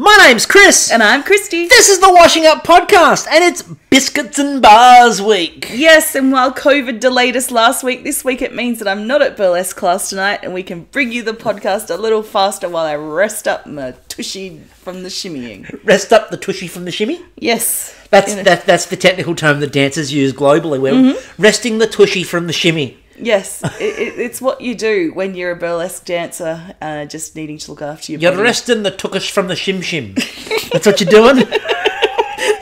My name's Chris. And I'm Kristie. this is the Washing Up Podcast, and it's Biscuits and Bars Week. Yes, and while COVID delayed us last week, this week it means that I'm not at burlesque class tonight and we can bring you the podcast a little faster while I rest up my tushy from the shimmying. Rest up the tushy from the shimmy. Yes. That's that, that's the technical term that dancers use globally. We're Mm-hmm. resting the tushy from the shimmy. Yes, it, it, it's what you do when you're a burlesque dancer, uh, just needing to look after your You're body. resting the tuckish from the shim shim. That's what you're doing.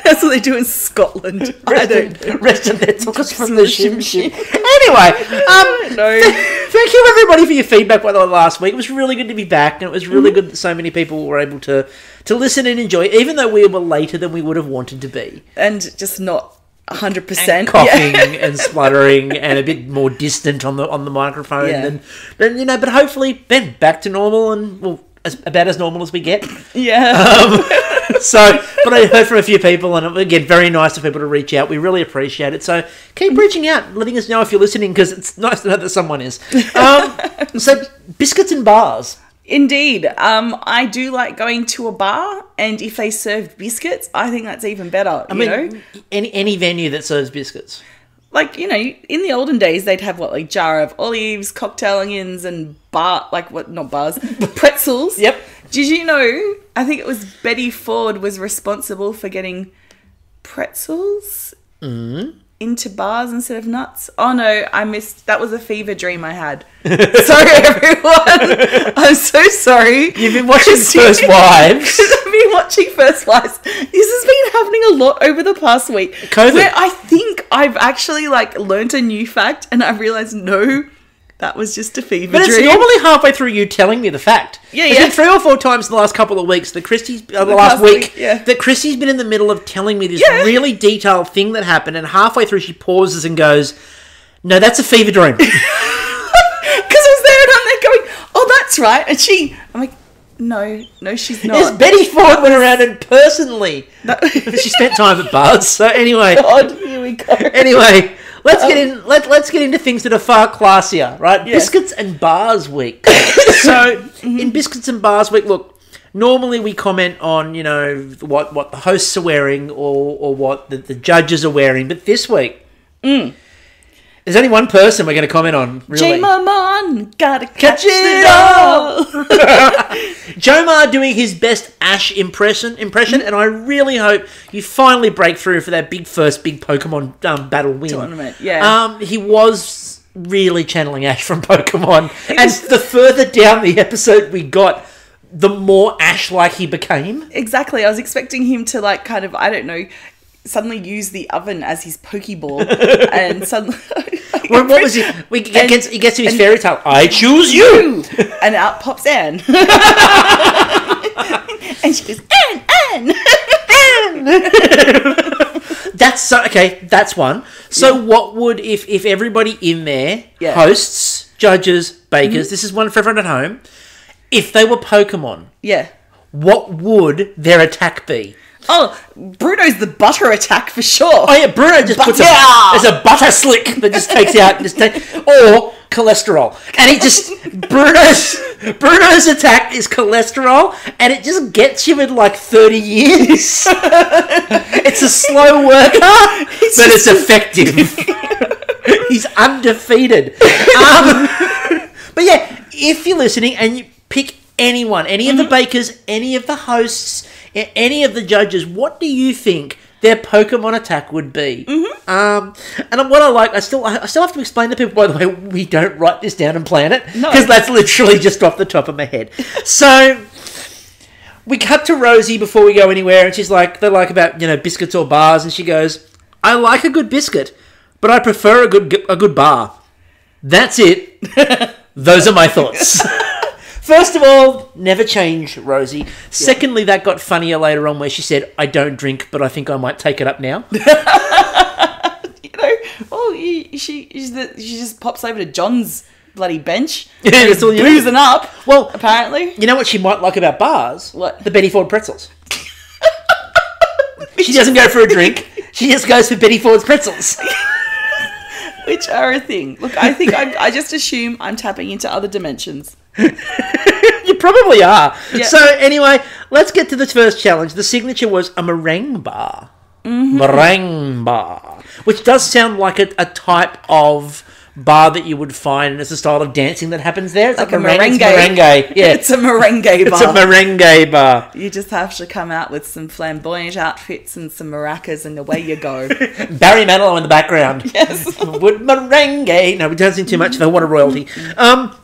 That's what they do in Scotland. Resting, resting the tuckish from the shim shim. Anyway, um, know. Thank you everybody for your feedback by the way last week. It was really good to be back, and it was really good that so many people were able to to listen and enjoy, even though we were later than we would have wanted to be. and just not 100%. And coughing and spluttering and a bit more distant on the on the microphone Yeah. than, than you know. But hopefully, then back to normal and well, as, about as normal as we get. Yeah. So, but I heard from a few people, and again, very nice of people to reach out. We really appreciate it. So keep reaching out, letting us know if you're listening, because it's nice to know that someone is. Um, so biscuits and bars. Indeed. Um, I do like going to a bar, and if they serve biscuits, I think that's even better. I you mean, know, any any venue that serves biscuits. like you know, in the olden days, they'd have what like jar of olives, cocktail onions, and bar like what not bars, pretzels. Yep. Did you know? I think it was Betty Ford was responsible for getting pretzels Mm-hmm. Into bars instead of nuts. Oh no, I missed. That was a fever dream I had. sorry, everyone. I'm so sorry. You've been watching First Wives. I've been watching First Wives. This has been happening a lot over the past week. COVID. Where I think I've actually like learnt a new fact and I've realised no, that was just a fever But it's normally halfway through you telling me the fact. Yeah, yeah. been three or four times in the last couple of weeks that Kristie's uh, the, The last week, week, yeah. that Kristie's been in the middle of telling me this Yeah. really detailed thing that happened, and halfway through she pauses and goes, "No, that's a fever dream." Because I was there and I'm there going, oh, that's right. And she, I'm like, no, no, she's Yes, not. Betty Ford went around and personally she spent time at bars. So anyway, God, here we go. anyway, let's get um, in. Let, let's get into things that are far classier, right? Yes. Biscuits and bars week. so in mm-hmm. biscuits and bars week, look. Normally we comment on you know what what the hosts are wearing or or what the, the judges are wearing, but this week. Mm. There's only one person we're going to comment on. Really. J gotta catch, Catch it all. Jomar doing his best Ash impression, impression, and I really hope you finally break through for that big first big Pokemon um, battle win. Tournament, yeah. Um, he was really channeling Ash from Pokemon, and the further down the episode we got, the more Ash-like he became. Exactly. I was expecting him to like kind of I don't know suddenly use the oven as his pokeball and suddenly What, what was he? We he And- gets, he gets to his and- fairy tale. I choose you. and out pops Anne. and she goes Anne, Anne. Anne. That's so okay. That's one. So, what would if if everybody in there, Yeah. Hosts, judges, bakers, mm-hmm. this is one for everyone at home. If they were Pokemon, yeah. what would their attack be? Oh, Bruno's the butter attack for sure. Oh yeah, Bruno just puts a, Butter! there's a butter slick that just takes out just take, or cholesterol, and it just Bruno's Bruno's attack is cholesterol, and it just gets you in like thirty years. it's a slow worker, but it's effective. He's undefeated. Um, but yeah, if you're listening and you pick anyone, any of the bakers, any of the hosts, a- any of the judges, what do you think their Pokemon attack would be? Mm-hmm. Um, and what I like, I still, I still have to explain to people. By the way, we don't write this down and plan it No. because that's literally just off the top of my head. So. We cut to Rosie before we go anywhere, and she's like, "They're like about you know biscuits or bars," and she goes, "I like a good biscuit, but I prefer a good a good bar." That's it. Those are my thoughts. First of all, never change, Rosie. Secondly, that got funnier later on where she said, I don't drink, but I think I might take it up now. you know, oh, he, she, she's the, she just pops over to John's bloody bench. Yeah, That's all you need. boozing up. Well, apparently. you know what she might like about bars? What? The Betty Ford pretzels. she doesn't go for a drink. She just goes for Betty Ford's pretzels. which are a thing. Look, I think I'm, I just assume I'm tapping into other dimensions. you probably are. Yeah. So anyway, let's get to the first challenge. The signature was a meringue bar. Meringue bar. Which does sound like a, a type of bar that you would find, and it's a style of dancing that happens there. It's Like like, a meringue. merengue. It's merengue. Yeah. It's a merengue bar. It's a merengue bar. you just have to come out with some flamboyant outfits and some maracas, and away you go. Barry Manilow in the background. Yes. Would merengue. No, we're dancing too much for what a royalty. Um,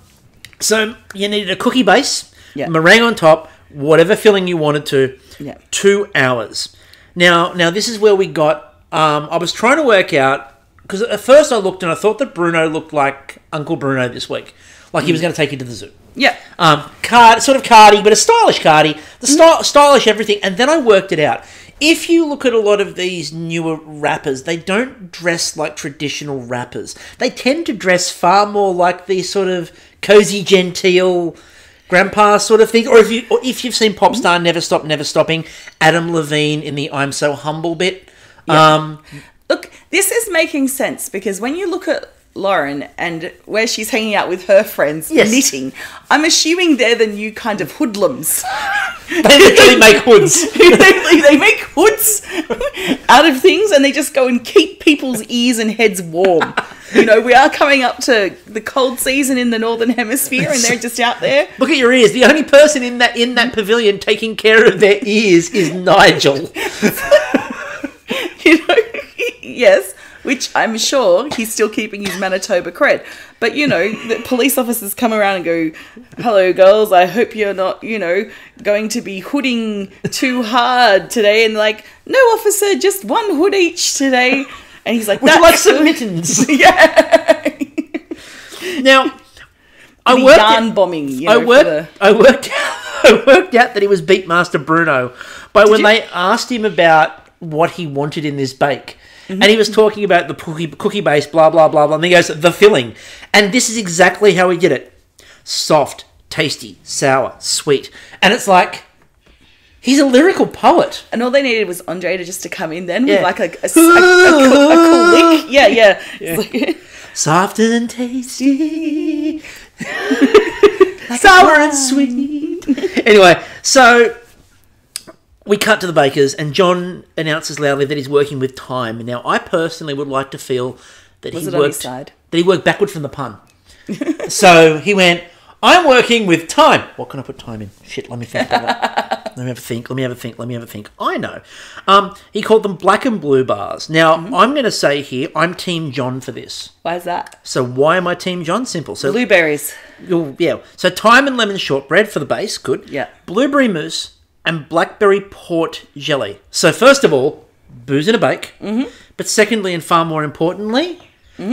so you needed a cookie base, Yeah. meringue on top, whatever filling you wanted to. Yeah. Two hours. Now, now this is where we got. Um, I was trying to work out because at first I looked and I thought that Bruno looked like Uncle Bruno this week, like he was going to take you to the zoo. yeah. Um, card, sort of cardy, but a stylish cardy. The sty- stylish everything. And then I worked it out. If you look at a lot of these newer rappers, they don't dress like traditional rappers. They tend to dress far more like these sort of cozy, genteel grandpa sort of thing. Or if you, or if you've seen pop star Never Stop, Never Stopping, Adam Levine in the I'm So Humble bit. Um, Look, this is making sense because when you look at Lauren and where she's hanging out with her friends Yes. knitting, I'm assuming they're the new kind of hoodlums. they literally make hoods. they, they make hoods out of things and they just go and keep people's ears and heads warm. You know, we are coming up to the cold season in the northern hemisphere and they're just out there. Look at your ears. The only person in that in that pavilion taking care of their ears is Nigel. You know, yes, which I'm sure he's still keeping his Manitoba cred. But you know, the police officers come around and go, "Hello, girls. I hope you're not, you know, going to be hooding too hard today." And like, no, officer, just one hood each today. And he's like, Would you like some mittens? yeah." Now, I worked. yarn Out, bombing. You know, I worked. the- I worked. Out, I worked out that he was Beatmaster Bruno by when you? they asked him about what he wanted in this bake. Mm-hmm. And he was talking about the cookie, cookie base, blah, blah, blah, blah. And he goes, the filling. And this is exactly how he did it soft, tasty, sour, sweet. And it's like, he's a lyrical poet. And all they needed was Andre to just to come in then with Yeah. like a, a, a, a, cool- a cool lick. Yeah, yeah. It's like- Soft and tasty, sour and sweet. Anyway, so we cut to the bakers, and John announces loudly that he's working with time. Now, I personally would like to feel that Was he it on his worked side? that he worked backward from the pun. so he went, "I'm working with time. What can I put time in? Shit, let me think. let me have a think. Let me have a think. Let me have a think. I know. Um, he called them black and blue bars. Now, Mm-hmm. I'm going to say here, I'm Team John for this. Why is that? So why am I Team John? Simple. So Blueberries. Yeah. So thyme and lemon shortbread for the base, good. Yeah. Blueberry mousse and blackberry port jelly. So first of all, booze in a bake. Mm-hmm. But secondly, and far more importantly,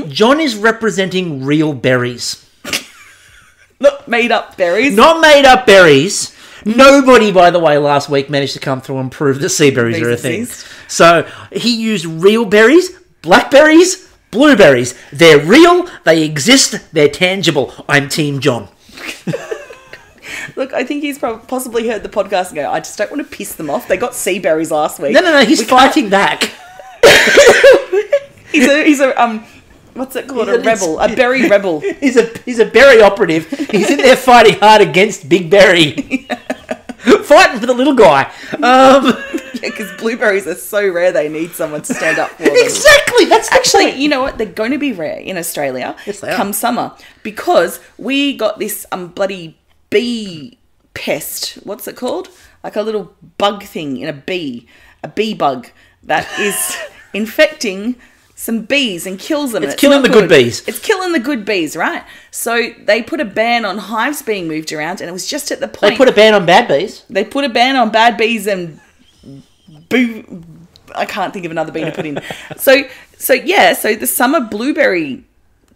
John is representing real berries, Look, made up berries. not made up berries. Nobody, by the way, last week managed to come through and prove that sea berries are a thing. So he used real berries, blackberries, blueberries. They're real, they exist, they're tangible. I'm Team John. Look, I think he's prob- possibly heard the podcast and go, I just don't want to piss them off. They got sea berries last week. No, no, no, he's We can't- fighting back. He's a, he's a, um, what's it called? He's A rebel. A berry rebel. He's a he's a berry operative. He's in there fighting hard against Big Berry. fighting for the little guy. Um, Because blueberries are so rare, they need someone to stand up for them. exactly. That's Actually, you know what? They're going to be rare in Australia Yes, they are. come summer because we got this um bloody bee pest. What's it called? Like a little bug thing in a bee, a bee bug that is infecting some bees and kills them. It's and killing the good bees. It's killing the good bees, right? So they put a ban on hives being moved around, and it was just at the point They put a ban on bad bees. they put a ban on bad bees and boo. I can't think of another bee to put in. So, so yeah, so the summer blueberry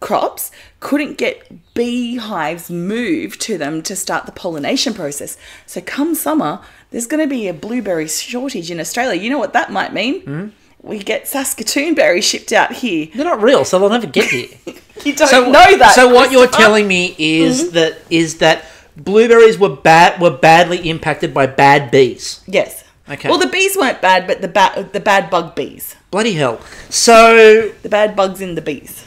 crops couldn't get beehives moved to them to start the pollination process. So, come summer, there's going to be a blueberry shortage in Australia. You know what that might mean? Hmm? We get Saskatoon berries shipped out here. They're not real, so they'll never get here. You don't so know that. So what you're telling me is that is that blueberries were bad were badly impacted by bad bees. Yes. Okay. Well, the bees weren't bad, but the bad the bad bug bees, Bloody hell. So the bad bugs in the bees.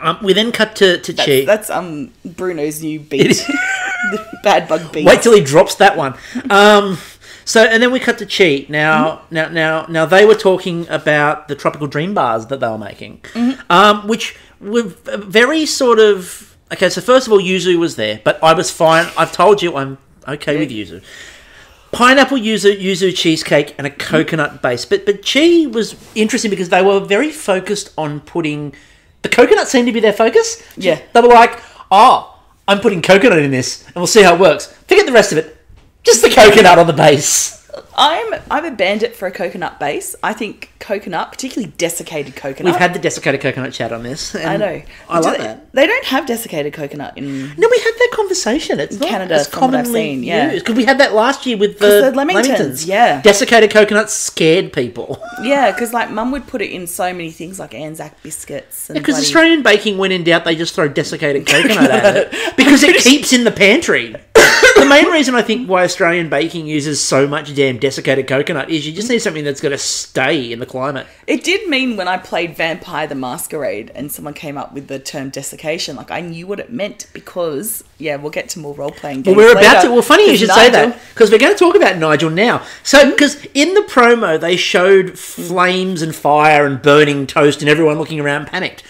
Um, we then cut to to That's, Chi. that's um Bruno's new beat. the bad bug beat. Wait till he drops that one. Um, So and then we cut to Chi. Now, now, now, now they were talking about the tropical dream bars that they were making, um, which were very sort of okay. So first of all, Yuzu was there, but I was fine. I've told you I'm okay with Yuzu. Pineapple yuzu, yuzu cheesecake and a coconut base, but but Chi was interesting because they were very focused on putting the coconut seemed to be their focus. Yeah. they were like, oh, I'm putting coconut in this, and we'll see how it works. Forget the rest of it. Just the coconut on the base. I'm I'm a bandit for a coconut base. I think coconut, particularly desiccated coconut. We've had the desiccated coconut chat on this. I know. I Do love they, that. They don't have desiccated coconut in No, we had that conversation. It's not Canada, as commonly seen, yeah. because we had that last year with the, the Lamingtons, yeah. Desiccated coconut scared people. Yeah, because like mum would put it in so many things like Anzac biscuits and Because bloody- Australian baking, when in doubt, they just throw desiccated coconut at it because it keeps in the pantry. The main reason I think why Australian baking uses so much damn desiccated coconut is you just need something that's going to stay in the climate. It did mean when I played Vampire the Masquerade and someone came up with the term desiccation, like I knew what it meant because yeah, we'll get to more role playing games. Well, we're about later. to. Well, funny you should say that because we're going to talk about Nigel now. So, hmm? because in the promo they showed hmm. flames and fire and burning toast and everyone looking around panicked.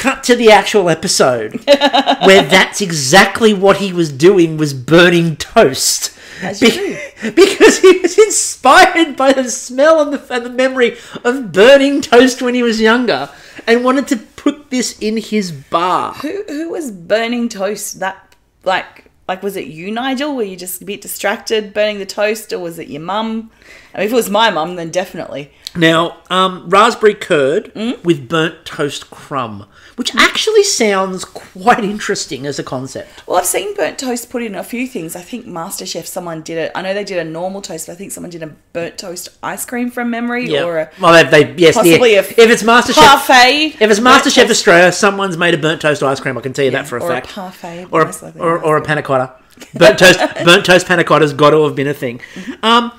Cut to the actual episode where that's exactly what he was doing was burning toast. Do. because he was inspired by the smell and the, and the memory of burning toast when he was younger and wanted to put this in his bar. Who who was burning toast? That like like was it you, Nigel? Were you just a bit distracted burning the toast, or was it your mum? I mean, if it was my mum, then definitely. Now, um, raspberry curd Mm. with burnt toast crumb, which actually sounds quite interesting as a concept. Well, I've seen burnt toast put in a few things. I think MasterChef someone did it. I know they did a normal toast, but I think someone did a burnt toast ice cream from memory or a well, they, they yes, possibly yeah. a if it's MasterChef, parfait. if it's MasterChef toast- Australia, someone's made a burnt toast ice cream. I can tell you Yeah, that for a or a fact. parfait, or a, likely or, or a panna cotta. Burnt toast, burnt toast panna cotta's got to have been a thing. Um,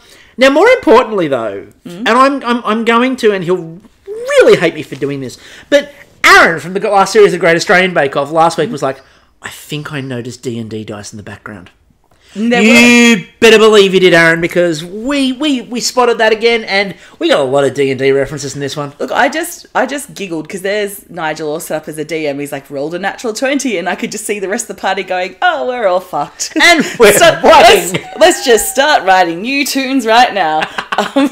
now, more importantly, though, Mm-hmm. and I'm, I'm I'm going to, and he'll really hate me for doing this, but Aaron from the last series of Great Australian Bake Off last week was like, I think I noticed D and D dice in the background. Were- You better believe you did, Aaron, because we we we spotted that again, and we got a lot of D and D references in this one. Look, I just I just giggled because there's Nigel all set up as a DM. He's like rolled a natural twenty, and I could just see the rest of the party going, "Oh, we're all fucked." And we're so let's, let's just start writing new tunes right now. Um,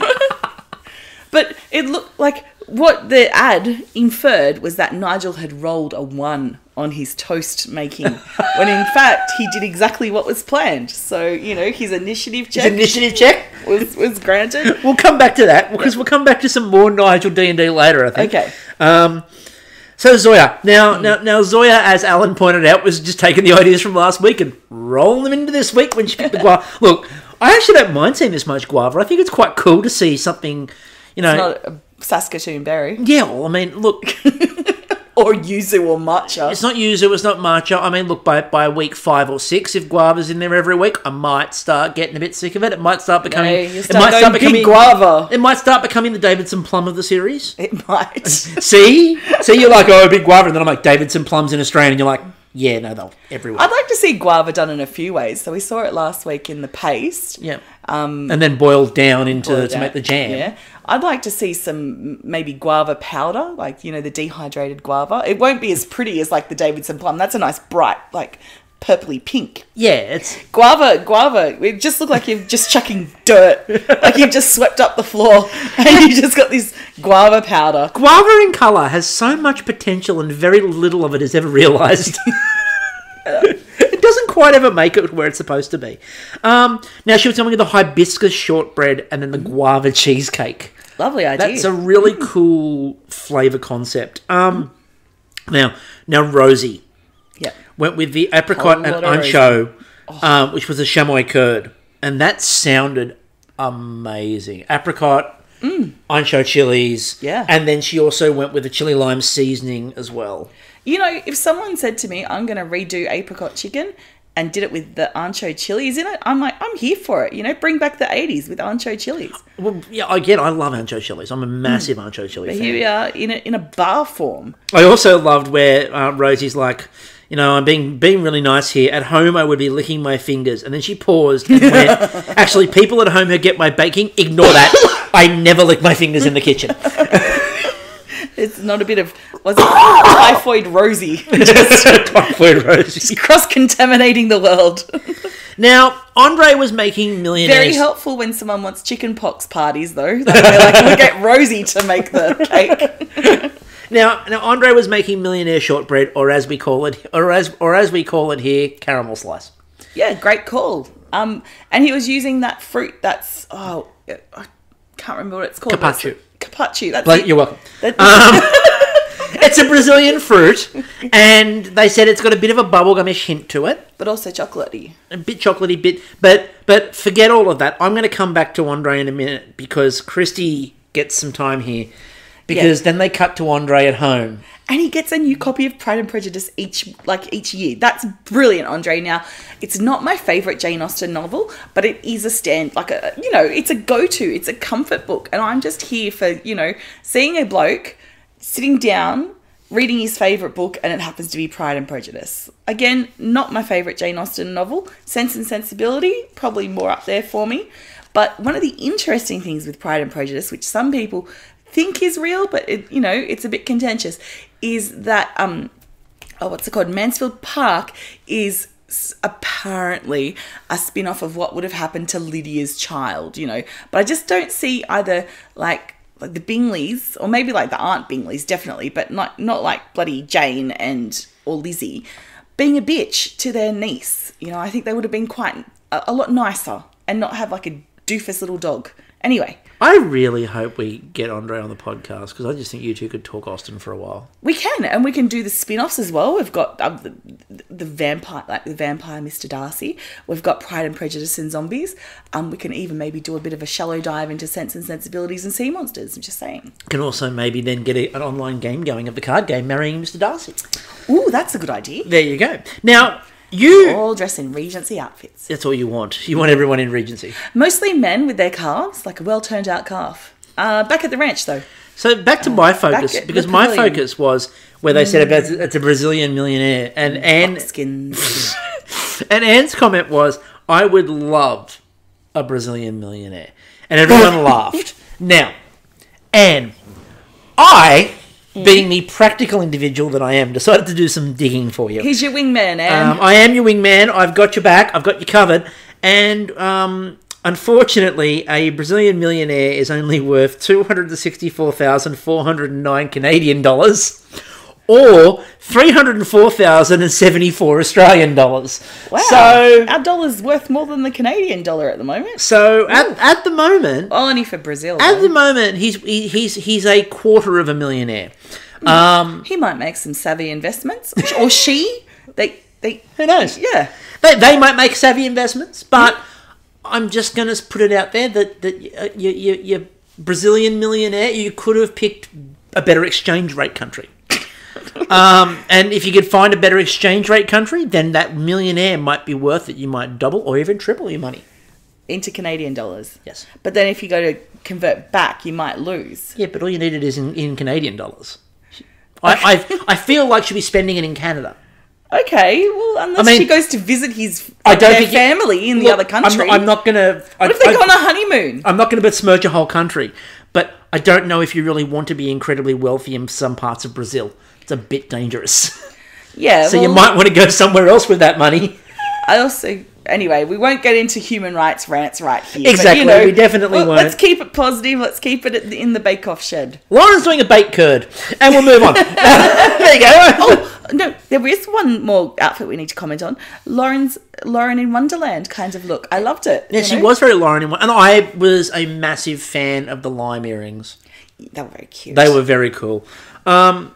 but it looked like what the ad inferred was that Nigel had rolled a one on his toast making, when in fact he did exactly what was planned. So you know his initiative check His Initiative check. was was granted. We'll come back to that because we'll come back to some more Nigel D and D later. I think. Okay. Um, so Zoya, now, Hmm. now, now Zoya, as Alan pointed out, was just taking the ideas from last week and rolling them into this week when she picked the guava. Look, I actually don't mind seeing this much guava. I think it's quite cool to see something, you know. Saskatoon berry yeah, well, I mean, look, or yuzu or matcha. it's not yuzu, it's not matcha. I mean, look, by by week five or six, if guava's in there every week, I might start getting a bit sick of it. It might start becoming. It might start becoming guava. It might start becoming the Davidson plum of the series. It might. See, see, you're like, oh, big guava, and then I'm like, Davidson plums in Australia, and you're like, yeah, no, they'll everywhere. I'd like to see guava done in a few ways. So we saw it last week in the paste. Yeah. Um, and then boiled down into boiled to down. make the jam. Yeah. I'd like to see some maybe guava powder, like you know the dehydrated guava. It won't be as pretty as like the Davidson plum. That's a nice bright, like purpley pink. Yeah, it's Guava, guava. It just looked like you're just chucking dirt, like you've just swept up the floor, and you just got this guava powder. guava in color has so much potential, and very little of it is ever realized. doesn't quite ever make it where it's supposed to be. Um, now she was telling me the hibiscus shortbread and then the guava cheesecake. Lovely idea. That's a really cool flavor concept. Um, now, now Rosie yeah. went with the apricot and lot of Rosie. ancho, um, which was a chamoy curd, and that sounded amazing. Apricot, ancho chilies, Mm. Yeah. and then she also went with the chili lime seasoning as well. You know, if someone said to me, I'm going to redo apricot chicken and did it with the ancho chilies in it, I'm like, I'm here for it. You know, bring back the 80s with ancho chilies. Well, yeah, again, I love ancho chilies. I'm a massive ancho chili But fan. here we are in a, in a bar form. I also loved where uh, Rosie's like, you know, I'm being being really nice here. At home, I would be licking my fingers, and then she paused and went, "Actually, people at home who get my baking, ignore that. I never lick my fingers in the kitchen." It's not a bit of was it typhoid Rosie just Typhoid Rosie. cross contaminating the world. Now, Andre was making millionaires. Very helpful when someone wants chicken pox parties, though. They're like, we'll get Rosie to make the cake. Now, now Andre was making millionaire shortbread, or as we call it, or as or as we call it here, caramel slice. Yeah, great call. Um, and he was using that fruit that's oh, I can't remember what it's called. Capacho. Capacho. That's Like, it. you're welcome. That- um, It's a Brazilian fruit, and they said it's got a bit of a bubblegumish hint to it, but also chocolatey. a bit chocolatey, bit. But but forget all of that. I'm going to come back to Andre in a minute because Kristie gets some time here. Because then they cut to Andre at home. And he gets a new copy of Pride and Prejudice each like each year. That's brilliant, Andre. Now, it's not my favorite Jane Austen novel, but it is a stand like a you know, it's a go-to, it's a comfort book. And I'm just here for, you know, seeing a bloke sitting down reading his favorite book and it happens to be Pride and Prejudice. Again, not my favorite Jane Austen novel. Sense and Sensibility probably more up there for me. But one of the interesting things with Pride and Prejudice, which some people think is real, but it, you know it's a bit contentious, is that um, oh, what's it called? Mansfield Park is apparently a spin-off of what would have happened to Lydia's child, you know. But I just don't see either like like the Bingleys or maybe like the Aunt Bingleys, definitely, but not not like bloody Jane and or Lizzie being a bitch to their niece. You know, I think they would have been quite a, a lot nicer and not have like a doofus little dog. Anyway, I really hope we get Andre on the podcast because I just think you two could talk Austen for a while. We can, and we can do the spin-offs as well. We've got um, the, the vampire, like the vampire Mr. Darcy. We've got Pride and Prejudice and zombies. Um, we can even maybe do a bit of a shallow dive into Sense and Sensibilities and Sea Monsters. I'm just saying. Can also maybe then get a, an online game going of the card game marrying Mr. Darcy. Ooh, that's a good idea. There you go. Now you. All dress in Regency outfits. That's all you want. You want everyone in Regency. Mostly men with their calves, like a well-turned-out calf. Uh, back at the ranch, though. So back to my focus because my pavilion. focus was where they said about it's a Brazilian millionaire, and Anne Skins. and Anne's comment was, "I would love a Brazilian millionaire," and everyone laughed. Now, Anne, I, being the practical individual that I am, decided to do some digging for you. He's your wingman, Anne. Um, I am your wingman. I've got your back. I've got you covered. And um, unfortunately, a Brazilian millionaire is only worth two hundred sixty-four thousand four hundred nine Canadian dollars, or three hundred four thousand and seventy-four Australian dollars. wow. So, our dollar's worth more than the Canadian dollar at the moment. so at, at the moment, Only for Brazil. at though. the moment, he's he, he's he's a quarter of a millionaire. Um, He might make some savvy investments, or she. They, they, who knows? yeah. They, they might make savvy investments, but I'm just going to put it out there that that uh, you, you, you Brazilian millionaire, you could have picked a better exchange rate country. Um, and if you could find a better exchange rate country, then that millionaire might be worth it. You might double or even triple your money. into Canadian dollars. Yes. But then if you go to convert back, you might lose. Yeah, but all you needed is in, in Canadian dollars. I, I, I feel like she'll be spending it in Canada. Okay, well, unless I mean, she goes to visit his I don't their think you- family in the Look, other country. I'm not, I'm not gonna. what if they go on a honeymoon? I'm not going to besmirch a whole country, but I don't know if you really want to be incredibly wealthy in some parts of Brazil. It's a bit dangerous. yeah, so well, you might want to go somewhere else with that money. I also. Anyway, we won't get into human rights rants right here. but, Exactly, you know, we definitely well, won't. Let's keep it positive. Let's keep it in the bake-off shed. Lauren's doing a baked curd, and we'll move on. there you go. Oh no, there is one more outfit we need to comment on. Lauren's Lauren in Wonderland kind of look. I loved it. Yeah, she know? was very Lauren in and I was a massive fan of the lime earrings. They were very cute. They were very cool. Um,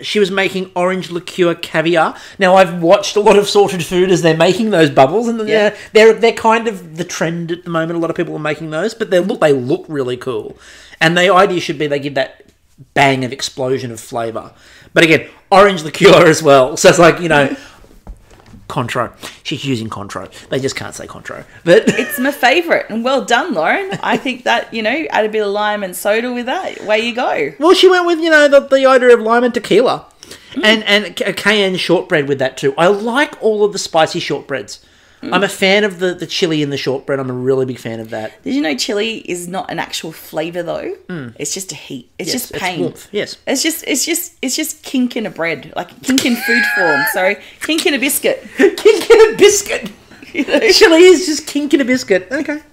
she was making orange liqueur caviar. Now I've watched a lot of sorted food as they're making those bubbles, and Yeah. they're they're they're kind of the trend at the moment. A lot of people are making those, but they look they look really cool. And the idea should be they give that bang of explosion of flavour. But again, orange liqueur as well. So it's like you know. Cointreau. She's using Cointreau. They just can't say Cointreau. But It's my favourite, and well done, Lauren. I think that you know, add a bit of lime and soda with that. Way you go. Well, she went with you know the, the idea of lime and tequila, mm. and and a cayenne shortbread with that too. I like all of the spicy shortbreads. Mm. I'm a fan of the the chili in the shortbread. I'm a really big fan of that. Did you know chili is not an actual flavor though? It's just a heat. It's Yes, just it's pain. warmth, yes. It's just it's just it's just kink in a bread, like kink in food form. Sorry, kink in a biscuit. Kink in a biscuit. Chili is just kink in a biscuit. Okay.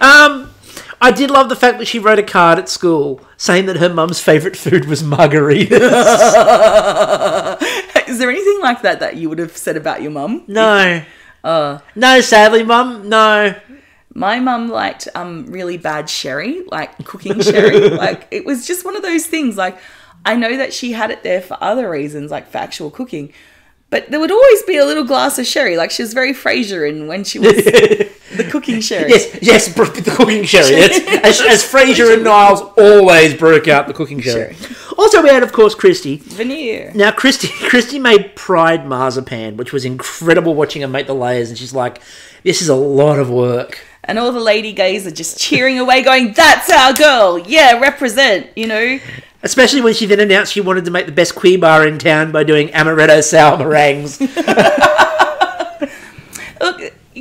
Um, I did love the fact that she wrote a card at school saying that her mum's favourite food was margaritas. Is there anything like that that you would have said about your mum? no. Uh, No, sadly, mum, no. my mum liked um really bad sherry, like cooking sherry. like it was just one of those things. Like I know that she had it there for other reasons, like for actual cooking. But there would always be a little glass of sherry. Like she was very Frasierin when she was the cooking sherry. Yes, yes, the cooking sherry. It's, as, as Frasier and Niles always broke out the cooking sherry. Also, we had, of course, Christy. Veneer. Now, Christy, Christy made Pride marzipan, which was incredible watching her make the layers, and she's like, "This is a lot of work." And all the lady gays are just cheering away, going, That's our girl. Yeah, represent, you know? Especially when she then announced she wanted to make the best queer bar in town by doing amaretto sour meringues.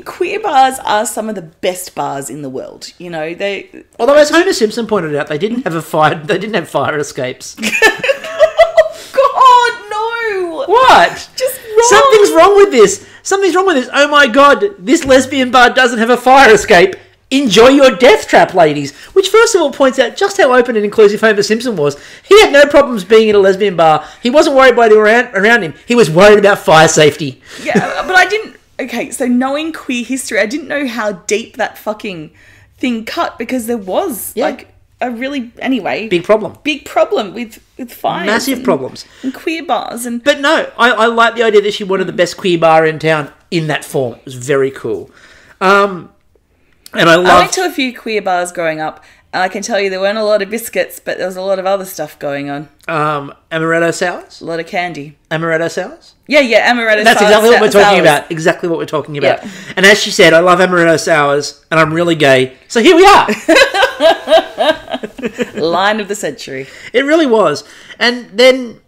Queer bars are some of the best bars in the world. You know, they. Although, as Homer Simpson pointed out, they didn't have a fire. They didn't have fire escapes. oh, God, no! What? Just wrong. Something's wrong with this. Something's wrong with this. Oh my god, this lesbian bar doesn't have a fire escape. Enjoy your death trap, ladies. Which, first of all, points out just how open and inclusive Homer Simpson was. He had no problems being in a lesbian bar. He wasn't worried about the around, around him. He was worried about fire safety. Yeah, but I didn't. Okay, so knowing queer history, I didn't know how deep that fucking thing cut because there was, Yeah. like, a really. Anyway. Big problem. big problem with, with fires. Massive and- problems. And queer bars. And But no, I, I like the idea that she wanted the best queer bar in town in that form. It was very cool. Um, and I I love. went to a few queer bars growing up, I can tell you there weren't a lot of biscuits, but there was a lot of other stuff going on. um, amaretto sours. A lot of candy. Amaretto sours. Yeah, yeah, amaretto That's sour- exactly what we're sours. talking about. Exactly what we're talking about. Yeah. And as she said, I love amaretto sours, and I'm really gay. So here we are. Line of the century. it really was. And then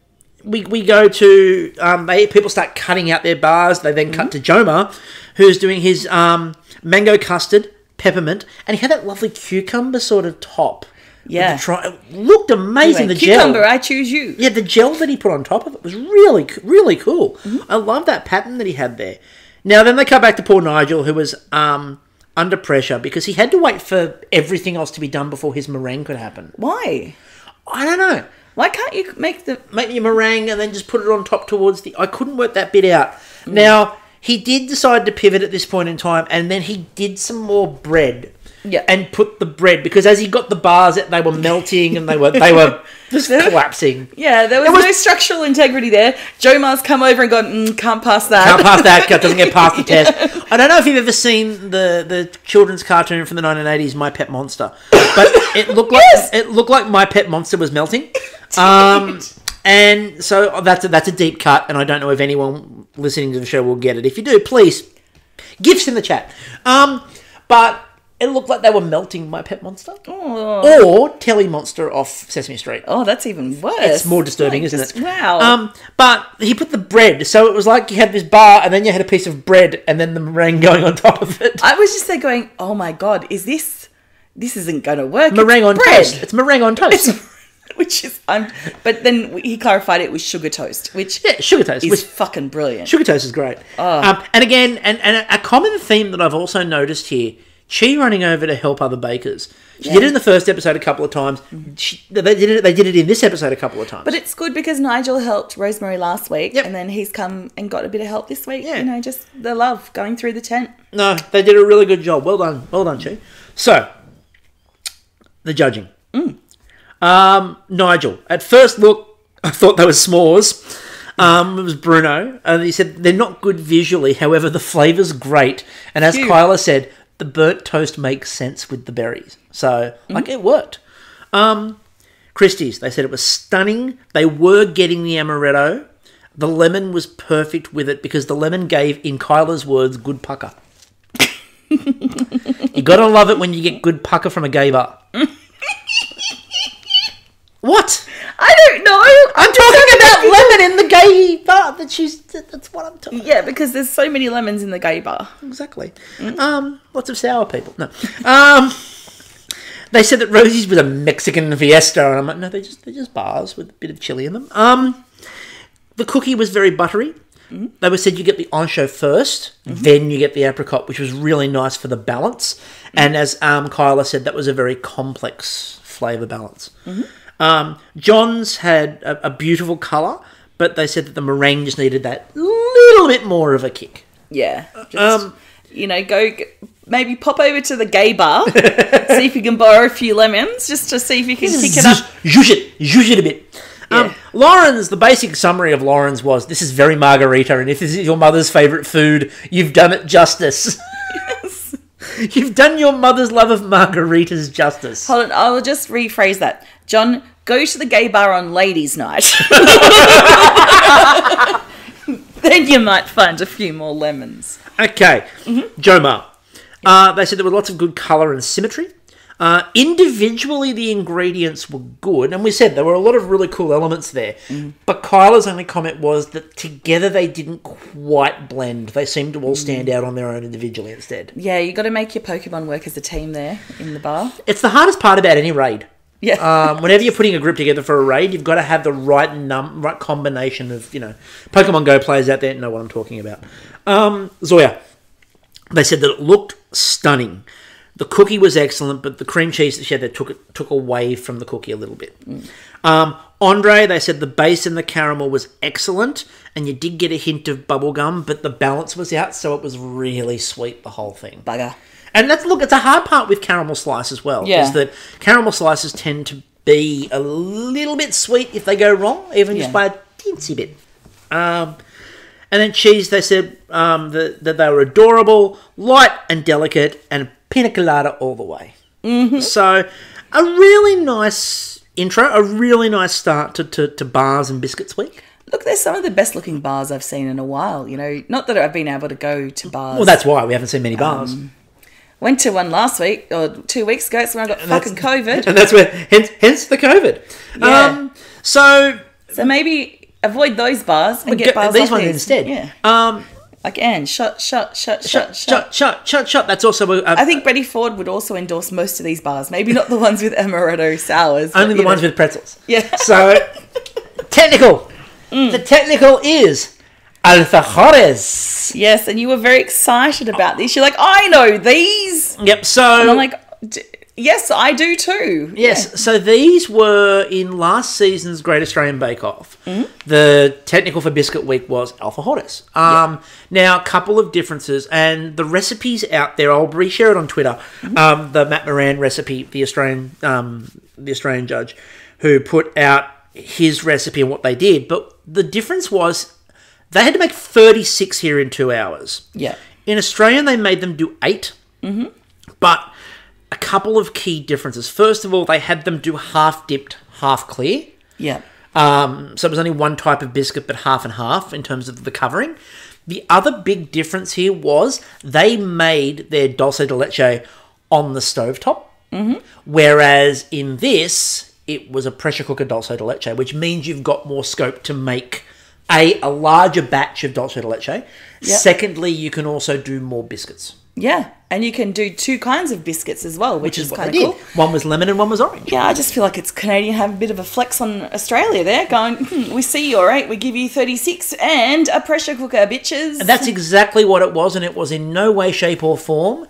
we, we go to um, they people start cutting out their bars. They then cut to Jomar, who's doing his um, mango custard peppermint, and he had that lovely cucumber sort of top. Yeah. tri- it looked amazing. Anyway, the cucumber, gel. I choose you. Yeah, the gel that he put on top of it was really, really cool. Mm-hmm. I love that pattern that he had there. Now, then they come back to poor Nigel, who was um, under pressure because he had to wait for everything else to be done before his meringue could happen. Why? I don't know. Why can't you make the? Make your meringue and then just put it on top towards the. I couldn't work that bit out. Mm. Now, he did decide to pivot at this point in time, and then he did some more bread. Yeah. And put the bread because as he got the bars, they were melting and they were they were just collapsing. Yeah, there was, was- no structural integrity there. Jomar's come over and gone, mm, can't pass that. Can't pass that. Doesn't get past the test. I don't know if you've ever seen the the children's cartoon from the 1980s, My Pet Monster, but it looked like Yes! it looked like My Pet Monster was melting. Um, and so that's a, that's a deep cut, and I don't know if anyone listening to the show will get it. If you do, please gifts in the chat. Um, but it looked like they were melting My Pet Monster Oh. or Telly Monster off Sesame Street. Oh, that's even worse. It's more disturbing, Like, isn't just- it? Wow. Um, but he put the bread, so it was like you had this bar, and then you had a piece of bread, and then the meringue going on top of it. I was just there going, oh my god, is this? This isn't going to work. meringue It's on bread. toast. It's meringue on toast. which is I'm. But then he clarified it was sugar toast, which yeah, sugar toast. is Which, fucking brilliant. sugar toast is great. Oh. Um, and again, and, and a- common theme that I've also noticed here: Chi running over to help other bakers. She did it in the first episode a couple of times. She, they did it. They did it in this episode a couple of times. But it's good because Nigel helped Rosemary last week, Yep. and then he's come and got a bit of help this week. Yeah. You know, just the love going through the tent. No, they did a really good job. Well done. Well done, Chi. So, the judging. Um, Nigel. At first look, I thought they were s'mores. Um, it was Bruno. And he said they're not good visually. However, the flavour's great. And as Phew. Kyla said, the burnt toast makes sense with the berries. So, like, it worked. Um, Christie's. They said it was stunning. They were getting the amaretto. The lemon was perfect with it because the lemon gave, in Kyla's words, good pucker. you gotta love it when you get good pucker from a gay bar. What? I don't know. I'm talking about lemon in the gay bar. That she's. That's what I'm talking. Yeah, because there's so many lemons in the gay bar. Exactly. Um, lots of sour people. No. Um, they said that Rosie's was a Mexican fiesta, and I'm like, no, they're just they're just bars with a bit of chili in them. Um, the cookie was very buttery. They were said you get the ancho 1st then you get the apricot, which was really nice for the balance. And as um, Kyla said, that was a very complex flavour balance. Um, John's had a, a beautiful colour, but they said that the meringue just needed that little bit more of a kick. Yeah. Just, Um, you know, go g- maybe pop over to the gay bar, see if you can borrow a few lemons, just to see if you can kick it up. Zhuzh it, zhuzh it a bit. Um, Lauren's, the basic summary of Lauren's was this is very margarita, and if this is your mother's favourite food, you've done it justice. you've done your mother's love of margaritas justice. Hold on, I will just rephrase that. John, go to the gay bar on ladies' night. then you might find a few more lemons. Okay, Jomar. Uh, they said there were lots of good colour and symmetry. Uh, individually, the ingredients were good, and we said there were a lot of really cool elements there. But Kyla's only comment was that together they didn't quite blend. They seemed to all stand out on their own individually instead. Yeah, you got to make your Pokemon work as a team there in the bar. It's the hardest part about any raid. Yeah. Um, whenever you're putting a group together for a raid, you've got to have the right num right combination of you know Pokemon Go players out there know what I'm talking about. Um, Zoya, they said that it looked stunning. The cookie was excellent, but the cream cheese that she had there took it took away from the cookie a little bit. Um, Andre, they said the base and the caramel was excellent, and you did get a hint of bubblegum, but the balance was out, so it was really sweet the whole thing. Bugger. And that's look, it's a hard part with caramel slice as well. Yeah. Is that caramel slices tend to be a little bit sweet if they go wrong, even just by a teensy bit. Um, and then Chi's, they said um, that, that they were adorable, light and delicate, and pina colada all the way. Mm-hmm. So, a really nice intro, a really nice start to, to, to bars and biscuits week. Look, there's some of the best looking bars I've seen in a while. You know, not that I've been able to go to bars. Well, that's why we haven't seen many bars. Went to one last week or two weeks ago. It's when I got fucking COVID. and that's where, hence, hence the COVID. Yeah. Um, so, So maybe avoid those bars and get Get bars these ones these. instead. Yeah. Um, Anne, shut, shut, shut, shut, shut, shut. shut, shut, shut. That's also a, a, I think Betty Ford would also endorse most of these bars. Maybe not the ones with amaretto sours. only but, the you ones with pretzels. Yeah. So technical. Mm. The technical is alfajores. Yes, and you were very excited about this. You're like, I know these. Yep. So And I'm like, "D- yes, I do too. Yes, so these were in last season's Great Australian Bake Off. Mm-hmm. The technical for Biscuit Week was alfajores. Um, Now, a couple of differences, and the recipes out there. I'll reshare it on Twitter. Mm-hmm. Um, the Matt Moran recipe, the Australian, um, the Australian judge, who put out his recipe and what they did. But the difference was they had to make thirty six here in two hours. Yeah. In Australia, they made them do 8 Mm-hmm. But a couple of key differences. First of all, they had them do half dipped, half clear. Yeah. Um, so it was only one type of biscuit, but half and half in terms of the covering. The other big difference here was they made their dulce de leche on the stovetop, mm-hmm. whereas in this it was a pressure cooker dulce de leche, which means you've got more scope to make a a larger batch of dulce de leche. Secondly, you can also do more biscuits, Yeah. And you can do two kinds of biscuits as well, which, which is is kind of cool. One was lemon and one was orange. Yeah, I just feel like it's Canadian have a bit of a flex on Australia there, going, hmm, we see you, all right, we give you 36 and a pressure cooker, bitches. And that's exactly what it was, and it was in no way, shape, or form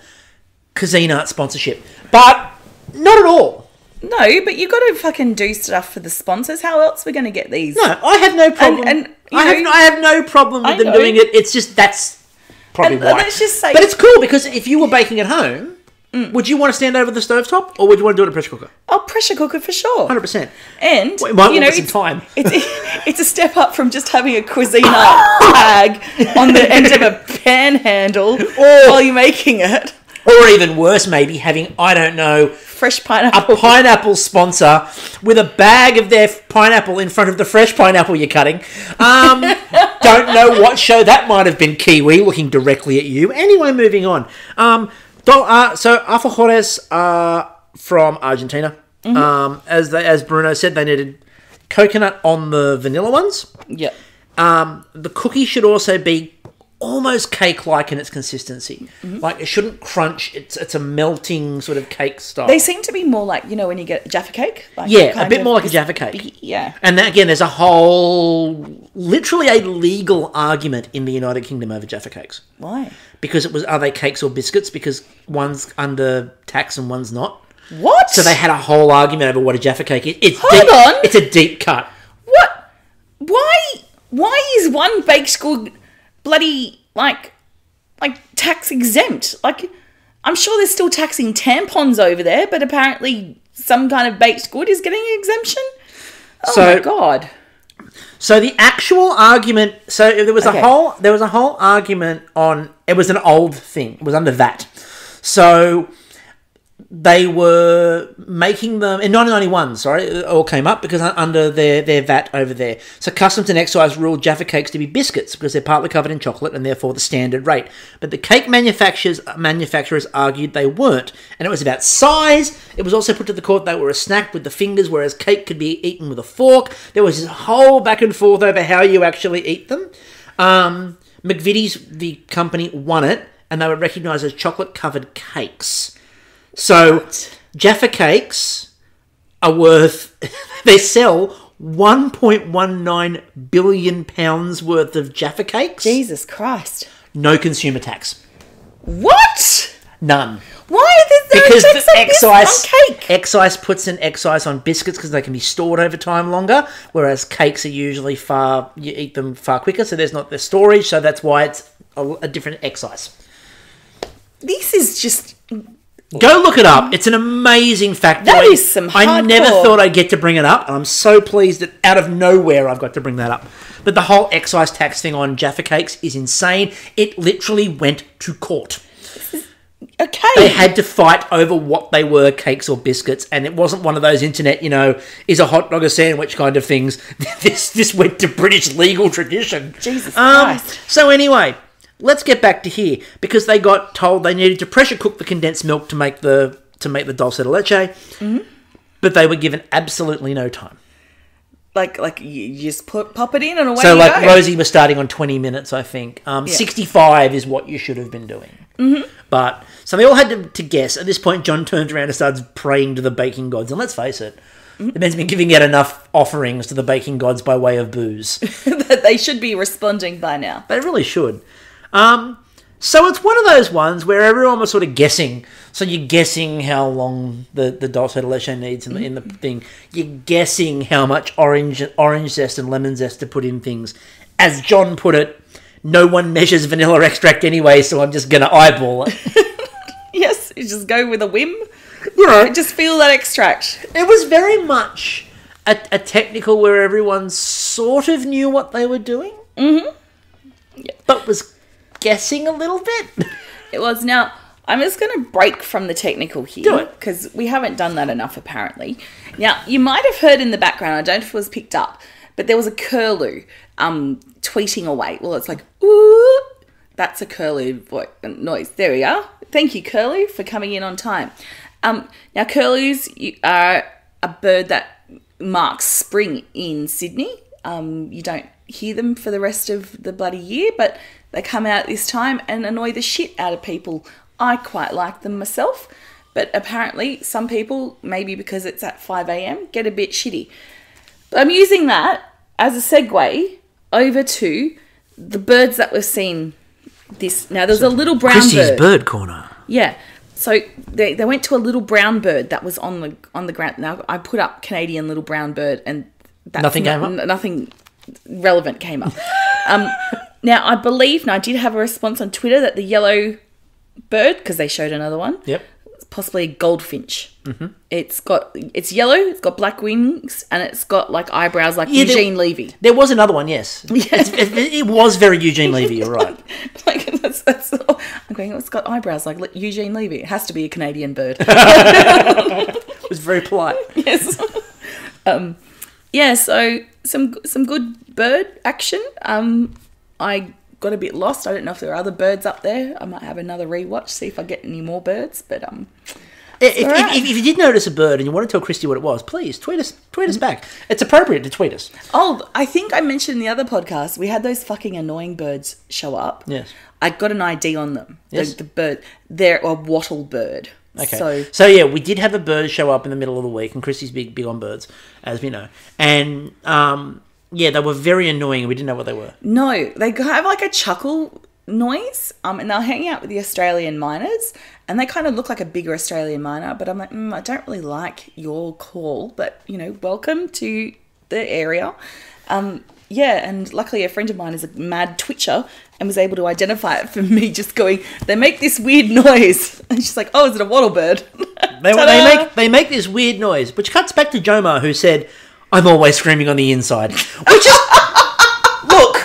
Cuisinart sponsorship. But not at all. No, but you've got to fucking do stuff for the sponsors. How else are we going to get these? No, I have no problem. and, you I, have no, I have no problem with I them know. doing it. It's just that's probably And why. let's just say- but it's cool because if you were baking at home, would you want to stand over the stovetop or would you want to do it in a pressure cooker? Oh, pressure cooker for sure. Hundred percent. And Well, it might you know, it's, time. it's it's a step up from just having a Cuisina tag on the end of a panhandle while you're making it. Or even worse, maybe having I don't know Fresh pineapple. a pineapple. sponsor with a bag of their pineapple in front of the fresh pineapple you're cutting. Um, don't know what show that might have been. Kiwi looking directly at you. Anyway, moving on. Um, uh, so alfajores are from Argentina. Um, as they, as Bruno said, they needed coconut on the vanilla ones. Yep. Um, the cookie should also be almost cake-like in its consistency. Mm-hmm. Like it shouldn't crunch. It's it's a melting sort of cake style. They seem to be more like you know when you get Jaffa cake. Like yeah, a bit more like a Jaffa cake. Yeah. And then, again, there's a whole, literally a legal argument in the United Kingdom over Jaffa cakes Why? because it was are they cakes or biscuits? Because one's under tax and one's not. What? So they had a whole argument over what a Jaffa cake is. It's Hold deep, on. It's a deep cut. What? Why? Why is one baked school bloody like like tax exempt? Like, I'm sure they're still taxing tampons over there, but apparently some kind of baked good is getting an exemption. Oh So- my god! So the actual argument, so there was Okay. a whole there was a whole argument on it was an old thing. It was under that. So they were making them in 1991. Sorry, it all came up because under their their VAT over there. So customs and excise ruled Jaffa cakes to be biscuits because they're partly covered in chocolate and therefore the standard rate. But the cake manufacturers manufacturers argued they weren't, and it was about size. It was also put to the court they were a snack with the fingers, whereas cake could be eaten with a fork. There was this whole back and forth over how you actually eat them. Um, McVitie's, the company, won it, and they were recognised as chocolate covered cakes. So Jaffa cakes are worth they sell 1.19 billion pounds worth of Jaffa cakes. Jesus Christ! No consumer tax. What? None. Why is there Because no the tax on this- excise on cake? excise puts an excise on biscuits because they can be stored over time longer, whereas cakes are usually far you eat them far quicker, so there's not the storage, so that's why it's a, a different excise. This is just Go look it up. It's an amazing fact. That is some I never thought I'd get to bring it up, and I'm so pleased that out of nowhere I've got to bring that up. But the whole excise tax thing on Jaffa cakes is insane. It literally went to court. okay. They had to fight over what they were, cakes or biscuits, and it wasn't one of those internet, you know, is a hot dog a sandwich kind of things. This this went to British legal tradition. Jesus Um, Christ. so anyway, let's get back to here because they got told they needed to pressure cook the condensed milk to make the to make the dulce de leche, but they were given absolutely no time. like like you, just put pop it in and away So you like go. Rosie was starting on twenty minutes, I think. Um, Yeah. Sixty-five is what you should have been doing. Mm-hmm. But so they all had to, to guess. At this point, John turns around and starts praying to the baking gods. And let's face it, Mm-hmm. the man's been giving out enough offerings to the baking gods by way of booze. that they should be responding by now. They really should. Um, so it's one of those ones where everyone was sort of guessing. So you're guessing how long the, the dulce de leche needs in the, in the thing. You're guessing how much orange orange zest and lemon zest to put in things. As John put it, no one measures vanilla extract anyway, so I'm just going to eyeball it. Yes, you just go with a whim. you know, Just feel that extract. it was very much a, a technical where everyone sort of knew what they were doing, mm-hmm. but was guessing a little bit. It was now. I'm just going to break from the technical here Do it. because we haven't done that enough apparently. Now you might have heard in the background. I don't know if it was picked up, but there was a curlew um, tweeting away. Well, it's like ooh, that's a curlew noise. There we are. Thank you, curlew, for coming in on time. Um, now curlews are a bird that marks spring in Sydney. Um, you don't hear them for the rest of the bloody year, but they come out this time and annoy the shit out of people. I quite like them myself, but apparently some people, maybe because it's at 5 a.m., get a bit shitty. But I'm using that as a segue over to the birds that we've seen this. Now, there's a little brown bird. bird corner. Yeah. So they, they went to a little brown bird that was on the on the ground. Now I put up Canadian little brown bird and Nothing not- came up? Nothing relevant came up. um, now I believe, and I did have a response on Twitter that the yellow bird because they showed another one, Yep. possibly a goldfinch. Mm-hmm. It's got it's yellow, it's got black wings, and it's got like eyebrows like Yeah, there- Eugene Levy. There was another one, yes. It's- it, it was very Eugene Levy, you're right. like that's, that's all. I'm going. It's got eyebrows like Eugene Levy. It has to be a Canadian bird. It was very polite. yes. um, yeah. So some some good bird action. Um, I got a bit lost. I don't know if there are other birds up there. I might have another rewatch, see if I get any more birds. But um, If, right. if, if you did notice a bird and you want to tell Kristie what it was, please tweet us. Tweet us back. It's appropriate to tweet us. Oh, I think I mentioned in the other podcast we had those fucking annoying birds show up. Yes. I got an ID on them. Yes. The, the bird, they're a wattle bird. Okay. So So, yeah, we did have a bird show up in the middle of the week, and Kristie's big big on birds, as we know. And um, yeah, they were very annoying. We didn't know what they were. no, they have like a chuckle noise. Um, and they're hanging out with the Australian miners, and they kind of look like a bigger Australian miner. But I'm like, mm, I don't really like your call, but you know, welcome to the area. Um, yeah, and luckily a friend of mine is a mad twitcher and was able to identify it for me just going, they make this weird noise. And she's like, oh, is it a wattle bird? They, they make they make this weird noise, which cuts back to Jomar, who said, "I'm always screaming on the inside." Which is, look,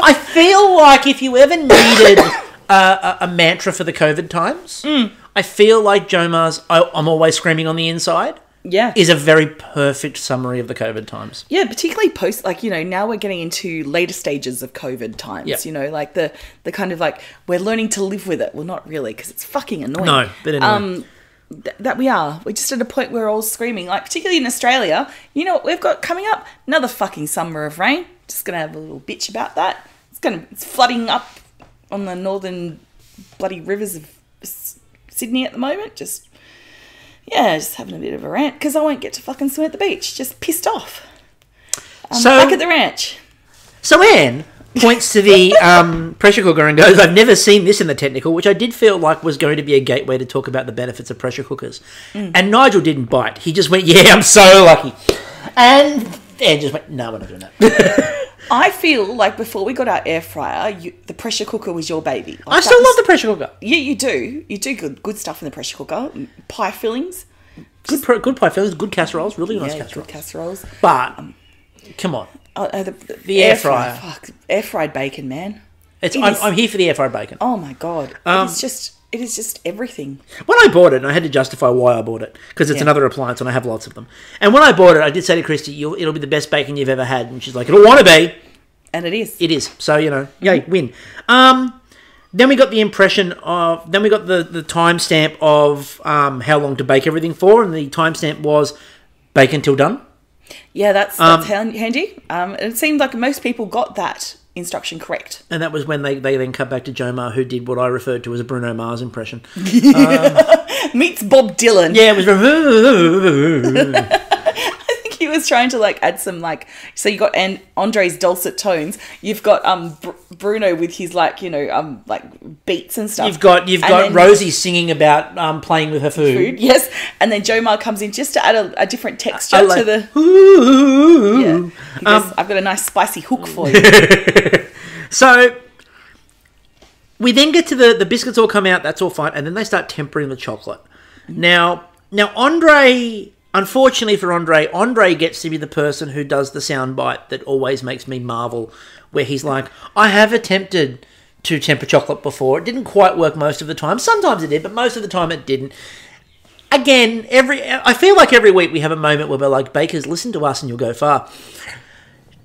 I feel like if you ever needed a, a, a mantra for the COVID times, mm. I feel like Jomar's I, "I'm always screaming on the inside" Yeah. is a very perfect summary of the COVID times. Yeah, particularly post like you know now we're getting into later stages of COVID times. Yeah. You know, like the the kind of like we're learning to live with it. Well, not really because it's fucking annoying. No, but anyway. Um, th- that we are. We're just at a point where we're all screaming. Like particularly in Australia, you know what we've got coming up? Another fucking summer of rain. Just gonna have a little bitch about that. It's gonna it's flooding up on the northern bloody rivers of S- Sydney at the moment. Just yeah, just having a bit of a rant because I won't get to fucking swim at the beach. Just pissed off. I'm So- back at the ranch. So Ann points to the um, pressure cooker and goes, "I've never seen this in the technical," which I did feel like was going to be a gateway to talk about the benefits of pressure cookers. And Nigel didn't bite; he just went, "Yeah, I'm so lucky," and Ann just went, "No, we're not doing that." I feel like before we got our air fryer, you, the pressure cooker was your baby. Like, I still was- love the pressure cooker. Yeah, you do. You do good good stuff in the pressure cooker. Pie fillings. Good, pr- good pie fillings, good casseroles, really nice casseroles. good casseroles. But come on, Oh, uh, the, The air fryer. Fuck, air fried bacon, man. it's It I'm, is- I'm here for the air fried bacon. Oh my god, Um, it's just it is just everything. When I bought it, and I had to justify why I bought it because it's Yeah. another appliance and I have lots of them. And when I bought it, I did say to Kristie, "It'll be the best bacon you've ever had," and she's like, "It'll want to be." And it is. It is. So, you know, yay, win. Um, then we got the impression of, then we got the, the timestamp of um, how long to bake everything for, and the timestamp was bake until done. Yeah, that's Um, that's han- handy. Um, it seemed like most people got that instruction correct. And that was when they, they then cut back to Jomar, who did what I referred to as a Bruno Mars impression. Meets Bob Dylan. Yeah, it was. I was trying to like add some like so you got and Andre's dulcet tones. You've got um Br- Bruno with his like you know um like beats and stuff. You've got you've And got Rosie singing about um, playing with her food. food, yes, and then Jomar comes in just to add a, a different texture I like- to the. Ooh. Yeah, goes, Um, I've got a nice spicy hook for you. So we then get to the the biscuits all come out. That's all fine, and then they start tempering the chocolate. Now, now Andre. Unfortunately for Andre, Andre gets to be the person who does the soundbite that always makes me marvel, where he's like, "I have attempted to temper chocolate before. It didn't quite work most of the time. Sometimes it did, but most of the time it didn't." Again, every I feel like every week we have a moment where we're like, "Bakers, listen to us, and you'll go far."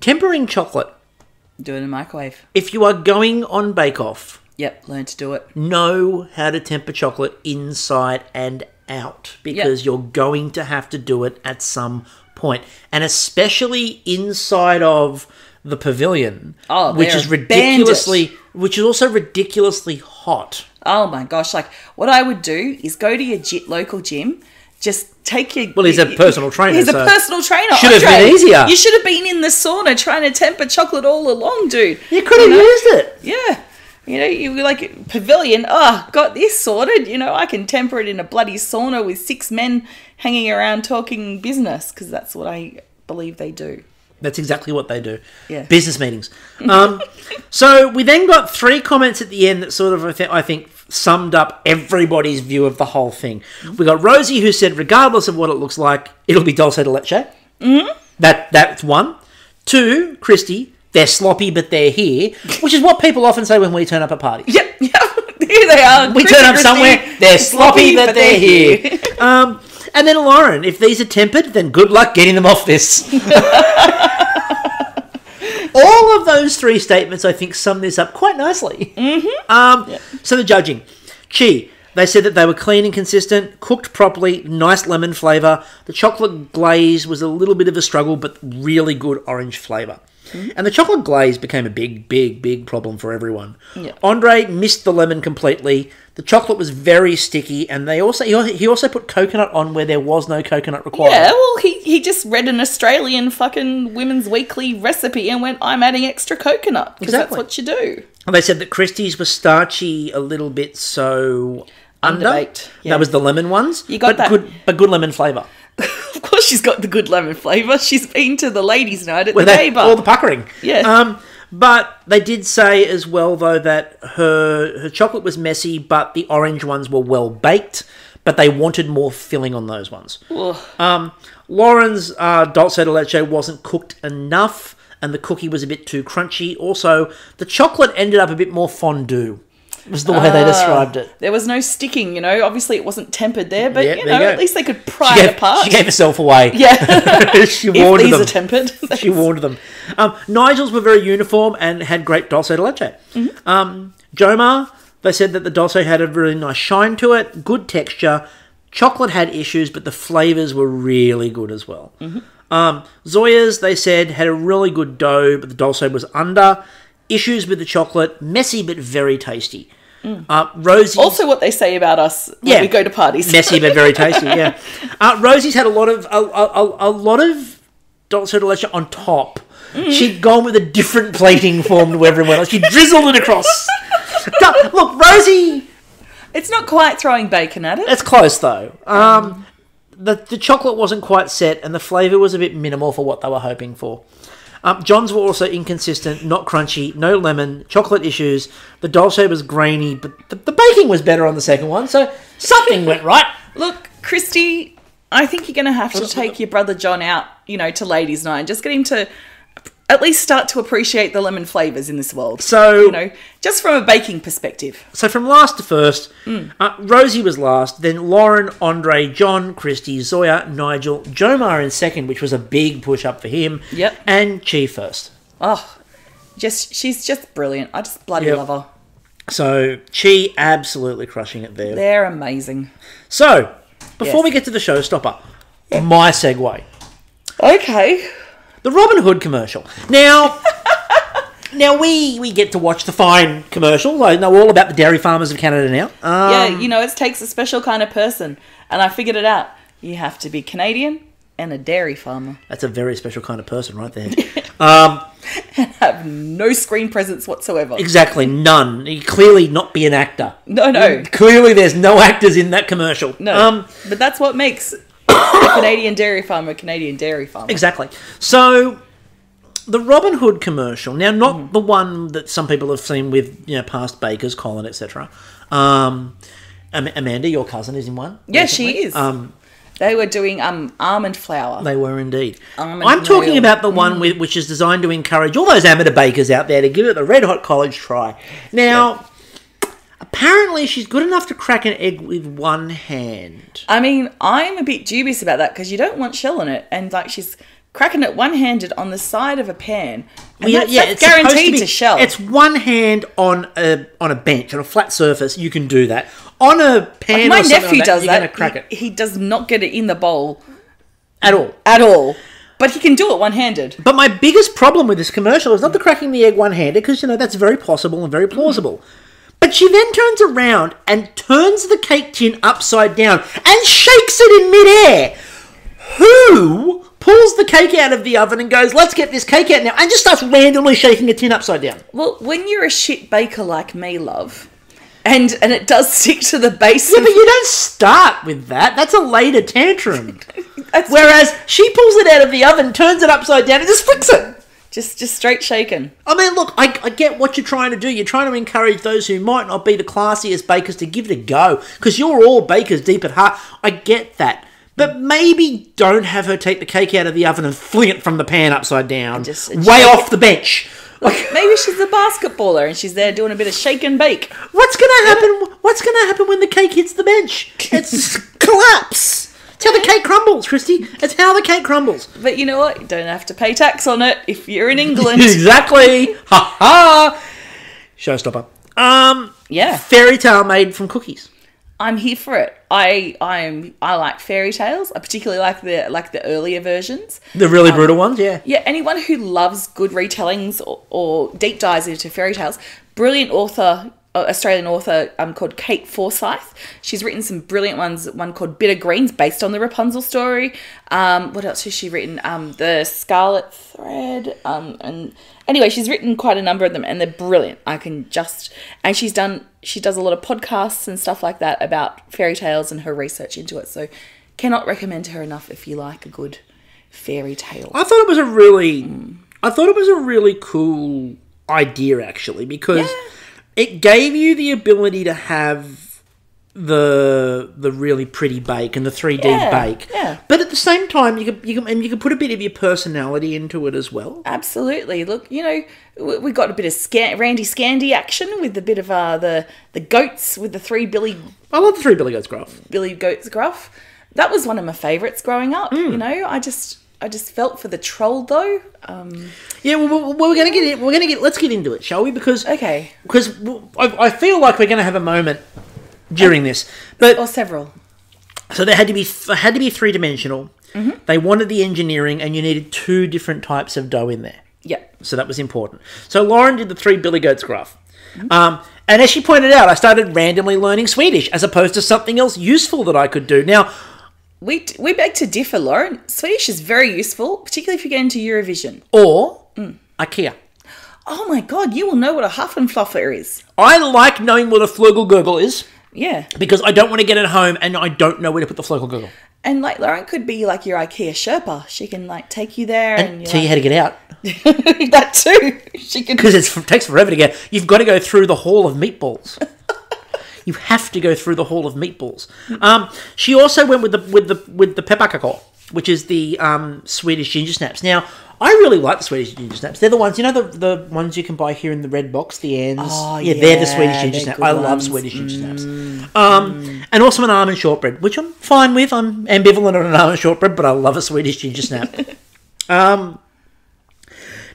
Tempering chocolate do it in a microwave. if you are going on Bake Off, Yep, learn to do it. know how to temper chocolate inside and out because you're going to have to do it at some point. And especially inside of the pavilion, Oh, which is ridiculously which is also ridiculously hot. Oh my gosh! Like what I would do is go to your local gym. Just take your. Well, he's a personal trainer, He's a personal trainer. Should have been easier. You should have been in the sauna trying to temper chocolate all along, dude. You could have know? used it. Yeah. You know, you like pavilion. Oh, got this sorted. You know, I can temper it in a bloody sauna with six men hanging around talking business because that's what I believe they do. That's exactly what they do. Yeah. Business meetings. Um, so we then got three comments at the end that sort of, I, I think, summed up everybody's view of the whole thing. We got Rosie who said, regardless of what it looks like, it'll be dulce de leche. Mm-hmm. That that's one. Two, Christy, they're sloppy but they're here, which is what people often say when we turn up at parties. Yep, yep. Here they are. We turn up somewhere, they're sloppy, but they're here. um, and then Lauren, if these are tempered, then good luck getting them off this. All of those three statements, I think, sum this up quite nicely. Mm-hmm. Um, So the judging. Chi, They said that they were clean and consistent, cooked properly, nice lemon flavour. The chocolate glaze was a little bit of a struggle, but really good orange flavour. And the chocolate glaze became a big, big, big problem for everyone. Yeah. Andre missed the lemon completely. The chocolate was very sticky, and they also he he also put coconut on where there was no coconut required. Yeah, well, he, he just read an Australian fucking Women's Weekly recipe and went, I'm adding extra coconut. Because Exactly. that's what you do. And they said that Christie's was starchy a little bit, so under. Underbaked, yeah. That was the lemon ones. You got but that. good, but good lemon flavour. Of course, she's got the good lemon flavour. She's been to the ladies' night at Where the they- gay bar. all the puckering. Yeah. Um, but they did say as well though that her her chocolate was messy, but the orange ones were well baked. But they wanted more filling on those ones. Um, Lauren's uh, dulce de leche wasn't cooked enough, and the cookie was a bit too crunchy. Also, the chocolate ended up a bit more fondue. Was the way they described it. There was no sticking, you know. Obviously, it wasn't tempered there, but Yeah, you there you know, at least they could pry She it apart. she gave herself away. yeah, she warned these them. are tempered. she warned them. Um, Nigel's were very uniform and had great dulce de leche. Mm-hmm. Um, Jomar, they said that the dulce had a really nice shine to it, good texture. Chocolate had issues, but the flavors were really good as well. Mm-hmm. Um, Zoya's, they said, had a really good dough, but the dulce was under. Issues with the chocolate, messy but very tasty. Uh, Rosie's Mm. Also, what they say about us when Yeah. we go to parties. messy but very tasty. Yeah, uh, Rosie's had a lot of a, a, a, lot of dulce de leche on top. Mm. She'd gone with a different plating form to everyone else. She drizzled it across. Look, Rosie, It's not quite throwing bacon at it. it's close though. Um, the the chocolate wasn't quite set, and the flavour was a bit minimal for what they were hoping for. Um, John's were also inconsistent, not crunchy, no lemon, chocolate issues. The dulce was grainy, but the, the baking was better on the second one, so something went right. Look, Kristie, I think you're going to have to take your brother John out, you know, to ladies' night and just get him to at least start to appreciate the lemon flavors in this world. So you know, just from a baking perspective. So from last to first, Hmm. uh, Rosie was last, then Lauren, Andre, John, Christy, Zoya, Nigel, Jomar in second, which was a big push up for him. Yep. And Chi first. Oh, just she's just brilliant. I just bloody Yep. love her. So Chi absolutely crushing it there. They're amazing. So before Yes. we get to the showstopper, my segue. Okay. The Robin Hood commercial. Now, now we we get to watch the fine commercial. I know all about the dairy farmers of Canada now. Um, Yeah, you know, it takes a special kind of person, and I figured it out. You have to be Canadian and a dairy farmer. That's a very special kind of person right there. um, Have no screen presence whatsoever. exactly, none. He clearly not be an actor. No, no, Clearly, there's no actors in that commercial. no. Um, but that's what makes Canadian dairy farmer Canadian dairy farmer. exactly. So, the Robin Hood commercial. Now, not Mm. the one that some people have seen with you know past bakers, Colin, etc. Um, Am- Amanda, your cousin, is in one. Yeah, she is. Um, They were doing um almond flour. they were indeed. Almond I'm talking oil. about the one Mm. with, which is designed to encourage all those amateur bakers out there to give it the red hot college try. Now, apparently, she's good enough to crack an egg with one hand. I mean, I'm a bit dubious about that because you don't want shell in it, and like she's cracking it one-handed on the side of a pan, and Well, that's, that's it's guaranteed be- to, shell. It's one hand on a on a bench on a flat surface. You can do that. On a pan, My or something nephew like does you're that. Gonna crack he, it he does not get it in the bowl at all. at all, but he can do it one-handed. But my biggest problem with this commercial is not the cracking the egg one handed, because you know that's very possible and very plausible. But she then turns around and turns the cake tin upside down and shakes it in midair. Who pulls the cake out of the oven and goes, "Let's get this cake out now," and just starts randomly shaking a tin upside down? Well, when you're a shit baker like me, love, and and it does stick to the base. Yeah, but you don't start with that. That's a later tantrum. Whereas she pulls it out of the oven, turns it upside down, and just flicks it. Just just straight shaken. I mean, look, I, I get what you're trying to do. You're trying to encourage those who might not be the classiest bakers to give it a go, because you're all bakers deep at heart. I get that. But maybe don't have her take the cake out of the oven and fling it from the pan upside down, just- way off the bench. Like, Maybe she's a basketballer and she's there doing a bit of shake and bake. what's gonna happen? What's gonna happen when the cake hits the bench? It's collapse. It's how the cake crumbles, Kristie. It's how the cake crumbles. But you know what? You don't have to pay tax on it if you're in England. exactly. Ha ha. Showstopper. Um, yeah. fairy tale made from cookies. I'm here for it. I I'm I like fairy tales. I particularly like the like the earlier versions. The really brutal ones, yeah. Yeah, anyone who loves good retellings or, or deep dives into fairy tales, brilliant author, Australian author um, called Kate Forsyth. She's written some brilliant ones. One called Bitter Greens, based on the Rapunzel story. Um, what else has she written? Um, the Scarlet Thread. Um, and anyway, she's written quite a number of them, and they're brilliant. I can just and she's done. She does a lot of podcasts and stuff like that about fairy tales and her research into it. So, cannot recommend her enough if you like a good fairy tale. I thought it was a really, I thought it was a really cool idea actually because it gave you the ability to have the the really pretty bake and the three D Yeah, bake, yeah. But at the same time, you could you can and you could put a bit of your personality into it as well. Absolutely. Look, you know, we got a bit of Scan- Randy Scandy action with a bit of uh, the the goats with the three Billy I love the three Billy Goats Gruff. Billy Goats Gruff. That was one of my favourites growing up. Hmm. You know, I just I just felt for the troll though. Um, Yeah, well, well, we're gonna get in, we're gonna get let's get into it, shall we? Because okay, because I, I feel like we're gonna have a moment during this, but or several. So they had to be had to be three dimensional. They wanted the engineering, and you needed two different types of dough in there. Yeah. So that was important. So Lauren did the three Billy Goats gruff. Um, and as she pointed out, I started randomly learning Swedish as opposed to something else useful that I could do. Now, We we beg to differ, Lauren. Swedish is very useful, particularly if you get into Eurovision. or mm. IKEA. Oh my god, you will know what a huff and fluffer is. I like knowing what a Flugel is Yeah. because I don't want to get it home and I don't know where to put the Flugel And like Lauren could be like your IKEA Sherpa. She can like take you there and, and tell you how to get out that too. She can because it takes forever to get. You've got to go through the hall of meatballs. you have to go through the hall of meatballs. Um, she also went with the with the with the pepparkakor, which is the um, Swedish ginger snaps. Now, I really like the Swedish ginger snaps. They're the ones, you know, the the ones you can buy here in the red box, the ends. Oh, yeah, they're the Swedish ginger they're snap. good I love ones. Mm. Swedish ginger snaps. Um, and also an almond shortbread, which I'm fine with. I'm ambivalent on an almond shortbread, but I love a Swedish ginger snap. um,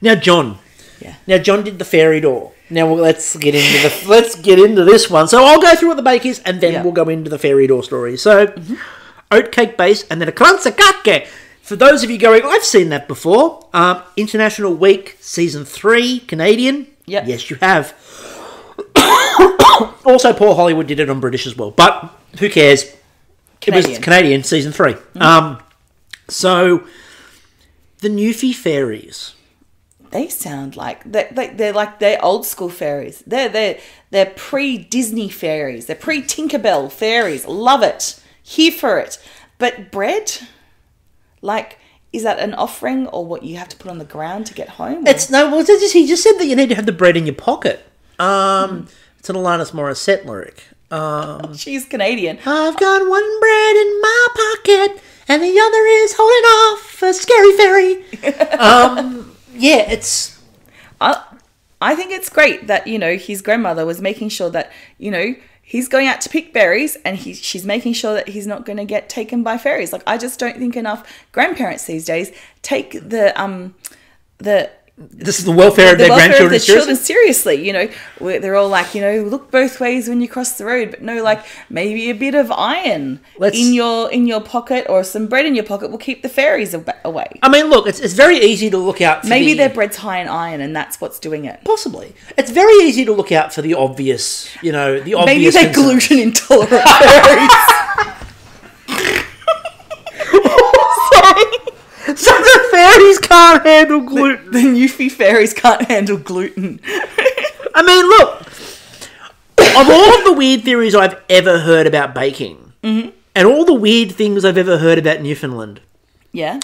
now, John. Yeah. Now John did the fairy door. Now well, let's get into the let's get into this one. So I'll go through what the bake is, and then Yeah. we'll go into the fairy door story. So oatcake base, and then a kransekake. For those of you going, I've seen that before. Um, International Week Season Three Canadian. Yep. Yes, you have. also, Paul Hollywood did it on British as well, but who cares? It was Canadian Season 3 Um, so the Newfie fairies. They sound like they, they, they're like they're old school fairies. They're they're they're pre Disney fairies. They're pre Tinkerbell fairies. Love it. Here for it. But bread, like, is that an offering or what you have to put on the ground to get home? It's no. Well, it's just, he just said that you need to have the bread in your pocket. Um, it's an Alanis Morissette lyric. Um, she's Canadian. I've got one bread in my pocket, and the other is holding off a scary fairy. um, yeah, it's I, I think it's great that you know his grandmother was making sure that you know he's going out to pick berries and he, she's making sure that he's not going to get taken by fairies. Like I just don't think enough grandparents these days take the um the this is the welfare of the their welfare of grandchildren. their children seriously. You know, they're all like, you know, look both ways when you cross the road, but no, like maybe a bit of iron Let's- in your in your pocket or some bread in your pocket will keep the fairies away. I mean, look, it's, it's very easy to look out. For Maybe the, their bread's high in iron, and that's what's doing it. possibly. It's very easy to look out for the obvious. You know, the obvious. Maybe they're concerns. gluten intolerant fairies. So the fairies can't handle gluten. the Newfie fairies can't handle gluten. I mean, look. Of all of the weird theories I've ever heard about baking, Mm-hmm. and all the weird things I've ever heard about Newfoundland, Yeah.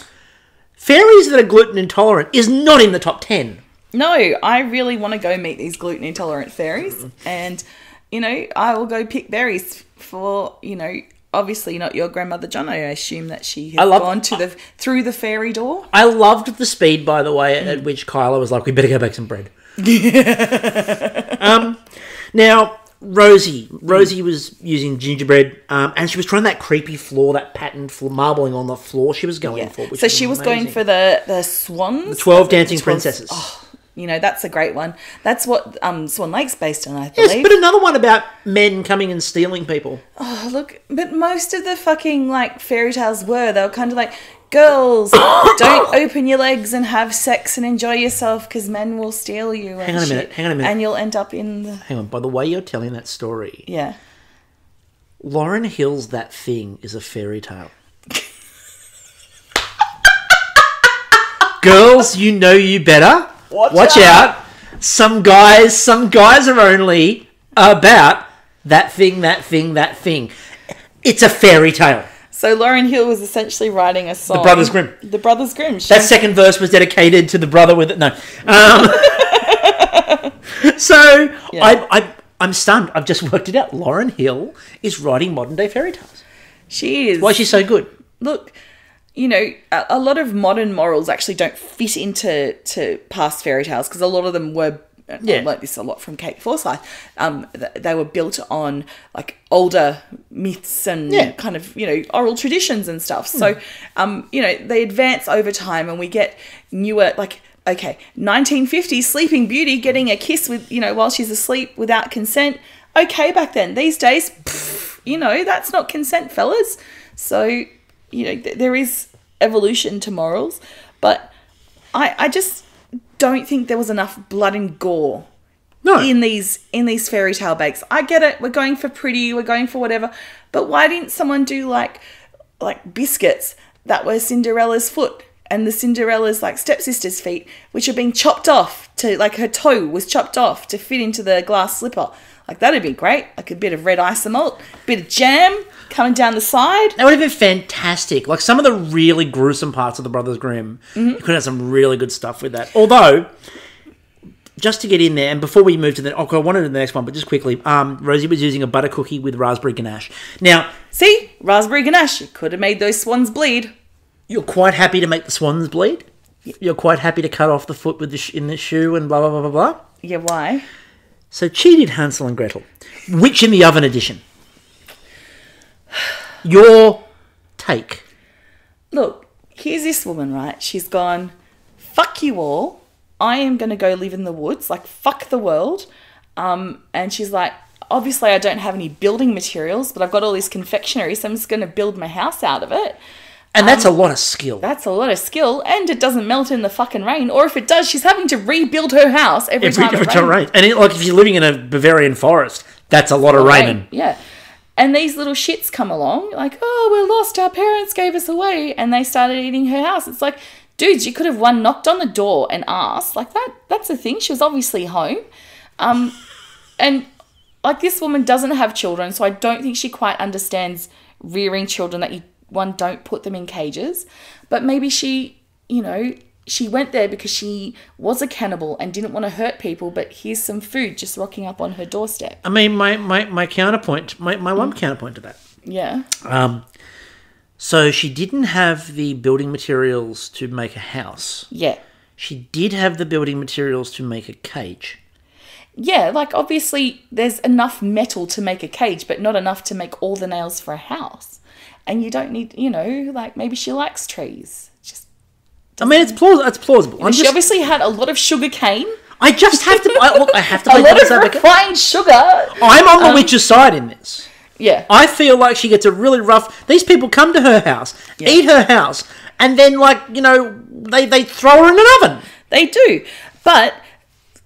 fairies that are gluten intolerant is not in the top ten. No, I really want to go meet these gluten intolerant fairies, and you know, I will go pick berries for you know. Obviously, not your grandmother John. I assume that she has I love- gone to the through the fairy door. I loved the speed, by the way, at, at which Kyla was like, "We better go back some bread." um, now Rosie, Rosie was using gingerbread, um, and she was trying that creepy floor, that patterned floor, marbling on the floor. She was going for. Which So she was going for the the swans, the twelve dancing 12 princesses. Oh, You know, that's a great one. That's what um, Swan Lake's based on, I Yes, but another one about men coming and stealing people. Oh, look, but most of the fucking like fairy tales were they were kind of like girls don't open your legs and have sex and enjoy yourself because men will steal you. Hang on a shit, minute, hang on a minute. and you'll end up in the Hang on, by the way you're telling that story, yeah. Lauryn Hill's That Thing is a fairy tale. Girls, you know you better. Watch out. Some guys, some guys are only about that thing, that thing, that thing. It's a fairy tale. So Lauryn Hill was essentially writing a song. The Brothers Grimm. The Brothers Grimm. She- That second verse was dedicated to the brother with it. No. Um, so I, I, I'm stunned. I've just worked it out. Lauryn Hill is writing modern day fairy tales. she is. Why is she so good? look, you know, a, a lot of modern morals actually don't fit into to past fairy tales because a lot of them were. Yeah. I learnt this a lot from Kate Forsyth. Um, th- they were built on like older myths and Yeah. kind of you know oral traditions and stuff. So, um, you know, they advance over time, and we get newer like okay, 1950s Sleeping Beauty getting a kiss with you know while she's asleep without consent. Okay, back then. These days, pff, you know, that's not consent, fellas. So you know, th- there is evolution to morals, but I, I just don't think there was enough blood and gore No. in these in these fairy tale bakes. I get it. We're going for pretty. We're going for whatever. But why didn't someone do like like biscuits that were Cinderella's foot and the Cinderella's like stepsister's feet, which are being chopped off to like her toe was chopped off to fit into the glass slipper. Like that'd be great. Like a bit of red isomalt, bit of jam coming down the side. That would have been fantastic. Like some of the really gruesome parts of the Brothers Grimm, Mm-hmm. you could have some really good stuff with that. Although, just to get in there, and before we move to the, okay, I wanted to the next one, but just quickly, um, Rosie was using a butter cookie with raspberry ganache. Now, See, raspberry ganache could have made those swans bleed. you're quite happy to make the swans bleed. You're quite happy to cut off the foot with the sh- in the shoe and blah blah blah blah blah. Yeah, why? So cheated Hansel and Gretel. Witch in the Oven edition. Your take. Look, here's this woman, right? She's gone, fuck you all. I am going to go live in the woods, like, fuck the world. Um, and she's like, obviously, I don't have any building materials, but I've got all this confectionery, so I'm just going to build my house out of it. And that's a lot of skill. That's a lot of skill, and it doesn't melt in the fucking rain. Or if it does, she's having to rebuild her house every, Every, time every it rains. rains. And it, like if you're living in a Bavarian forest, that's a lot of rain. raining. Yeah. And these little shits come along, like, oh, we're lost. Our parents gave us away. And they started eating her house. It's like, dudes, you could have one knocked on the door and asked. Like, that. that's the thing. She was obviously home. Um, and, like, this woman doesn't have children. So I don't think she quite understands rearing children that you, one, don't put them in cages. But maybe she, you know, she went there because she was a cannibal and didn't want to hurt people. But here's some food just rocking up on her doorstep. I mean, my, my, my counterpoint, my, my one counterpoint to that. Yeah. Um, so she didn't have the building materials to make a house. Yeah. She did have the building materials to make a cage. Yeah, like obviously there's enough metal to make a cage, but not enough to make all the nails for a house. And you don't need, you know, like maybe she likes trees. I mean, it's plausible. It's plausible. She just, obviously had a lot of sugar cane, I just have to. I, look, I have to a lot of refined sugar. I'm on the witch's side in this. Yeah, I feel like she gets a really rough. These people come to her house, eat her house, and then like you know they they throw her in an oven. they do. But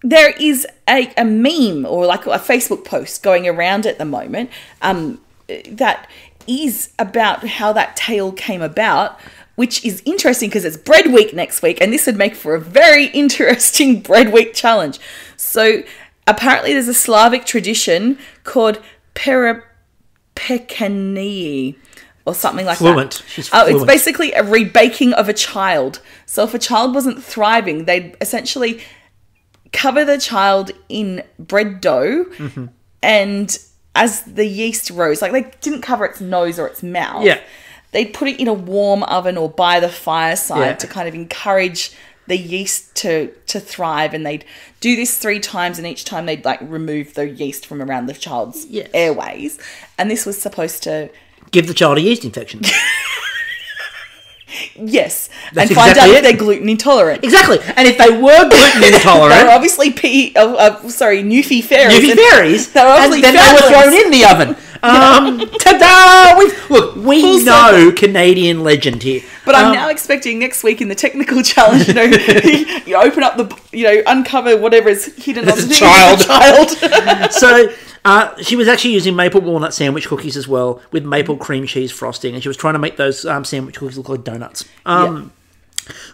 there is a, a meme or like a Facebook post going around at the moment um, that is about how that tale came about, which is interesting because it's Bread Week next week, and this would make for a very interesting Bread Week challenge. So apparently, there's a Slavic tradition called Peripekanii or something like Fluent. that. She's Oh, it's basically a rebaking of a child. So if a child wasn't thriving, they'd essentially cover the child in bread dough Mm-hmm. and as the yeast rose like they didn't cover its nose or its mouth Yeah. They'd put it in a warm oven or by the fireside Yeah. to kind of encourage the yeast to to thrive and they'd do this three times and each time they'd like remove the yeast from around the child's Yes. airways and this was supposed to Give the child a yeast infection. Yes, That's and find exactly out if they're gluten intolerant. Exactly. And if they were gluten intolerant, they were obviously pea. Uh, uh, sorry, Newfie fairies. Newfie and- fairies, They're and obviously then they were thrown in the oven. Um, ta-da! We've, look, we Full know Canadian legend here. But I'm Um, now expecting next week in the technical challenge, you know, you open up the, you know, uncover whatever is hidden on the child. child. so uh, she was actually using maple walnut sandwich cookies as well with maple cream cheese frosting, and she was trying to make those um, sandwich cookies look like donuts. Um,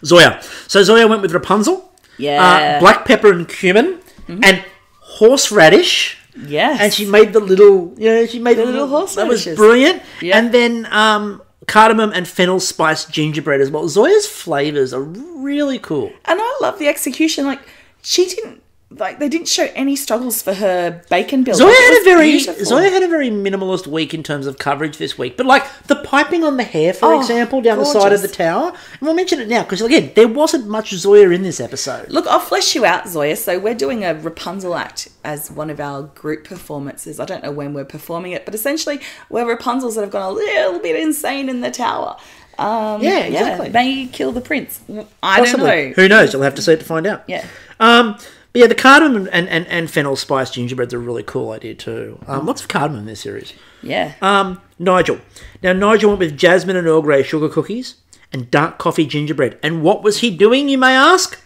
Zoya. So Zoya went with Rapunzel, Yeah. uh, black pepper and cumin, and horseradish. Yes. And she made the little, you know, she made the, little horse. That was brilliant. Yeah. And then um, cardamom and fennel spice gingerbread as well. Zoya's flavors are really cool. And I love the execution. Like, she didn't, like, they didn't show any struggles for her bacon build. Zoya had a very beautiful. Zoya had a very minimalist week in terms of coverage this week, but like the piping on the hair, for Oh, example, down the side of the tower, and we'll mention it now because again, there wasn't much Zoya in this episode. Look, I'll flesh you out, Zoya. So we're doing a Rapunzel act as one of our group performances. I don't know when we're performing it, but essentially we're Rapunzels that have gone a little bit insane in the tower. Um, Yeah, exactly. May kill the prince. I Possibly. don't know. Who knows? You'll have to see it to find out. Yeah. Um, yeah, the cardamom and, and, and fennel spiced gingerbread's a really cool idea too. Um, lots of cardamom in this series. Yeah. Um, Nigel. Now Nigel went with jasmine and Earl Grey sugar cookies and dark coffee gingerbread. And what was he doing, you may ask?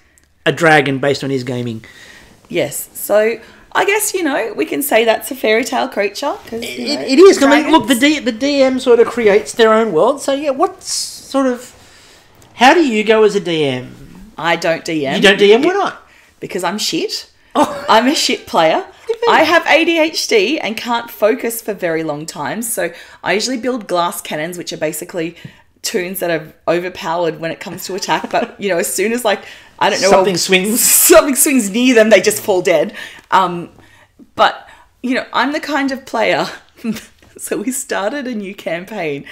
A dragon based on his gaming. yes. So I guess you know we can say that's a fairy tale creature because It, it is. I mean, look, the D, the DM sort of creates their own world. So yeah, what sort of? How do you go as a DM? I don't DM. You don't DM. Why not? Because I'm shit. Oh, I'm a shit player. do you mean? I have ADHD and can't focus for very long times. So I usually build glass cannons, which are basically tunes that are overpowered when it comes to attack. But you know, as soon as like I don't know Something swings. something swings near them, they just fall dead. Um, but you know, I'm the kind of player. so we started a new campaign,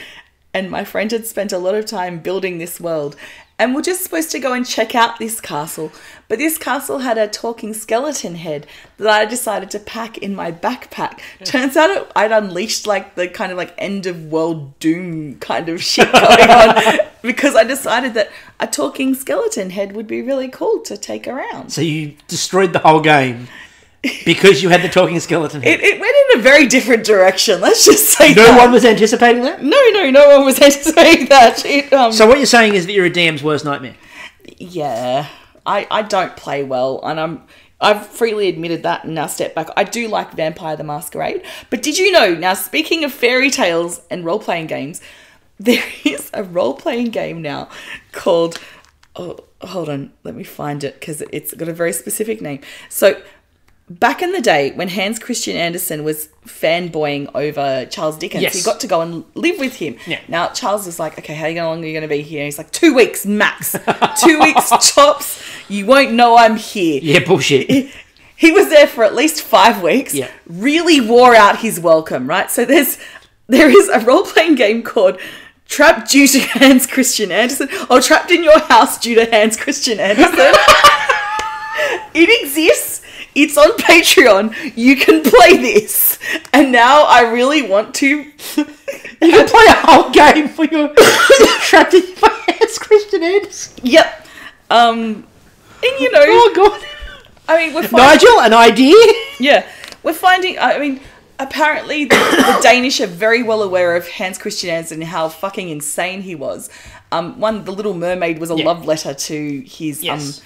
and my friend had spent a lot of time building this world. And we're just supposed to go and check out this castle. But this castle had a talking skeleton head that I decided to pack in my backpack. Turns out it, I'd unleashed like the kind of like end of world doom kind of shit going on because I decided that a talking skeleton head would be really cool to take around. so you destroyed the whole game because you had the talking skeleton. Head. It, it went in a very different direction. Let's just say no that. one was anticipating that. No, no, no one was anticipating that. It, um, So what you're saying is that you're a DM's worst nightmare. yeah, I, I don't play well, and I'm I've freely admitted that and now step back. I do like Vampire the Masquerade, but did you know? Now, speaking of fairy tales and role playing games, there is a role playing game now called. Oh, hold on, let me find it because it's got a very specific name. So. Back in the day when Hans Christian Andersen was fanboying over Charles Dickens, Yes. he got to go and live with him. Yeah. Now Charles was like, "Okay, how long are you going to be here?" He's like, two weeks max, two weeks tops. You won't know I'm here." Yeah, bullshit. He was there for at least five weeks. Yeah. Really wore out his welcome, right? So there's there is a role playing game called Trapped Due to Hans Christian Andersen, or Trapped in Your House Due to Hans Christian Andersen. it exists. It's on Patreon. You can play this. And now I really want to You can play a whole game for your trapped in my Hans, Christian Andersen. Yep. Um, and you know, Oh god. I mean, we're finding, Nigel, an idea? yeah, we're finding. I mean, apparently the, the Danish are very well aware of Hans Christian Andersen and how fucking insane he was. Um, one, The Little Mermaid was a Yeah. love letter to his Yes. um,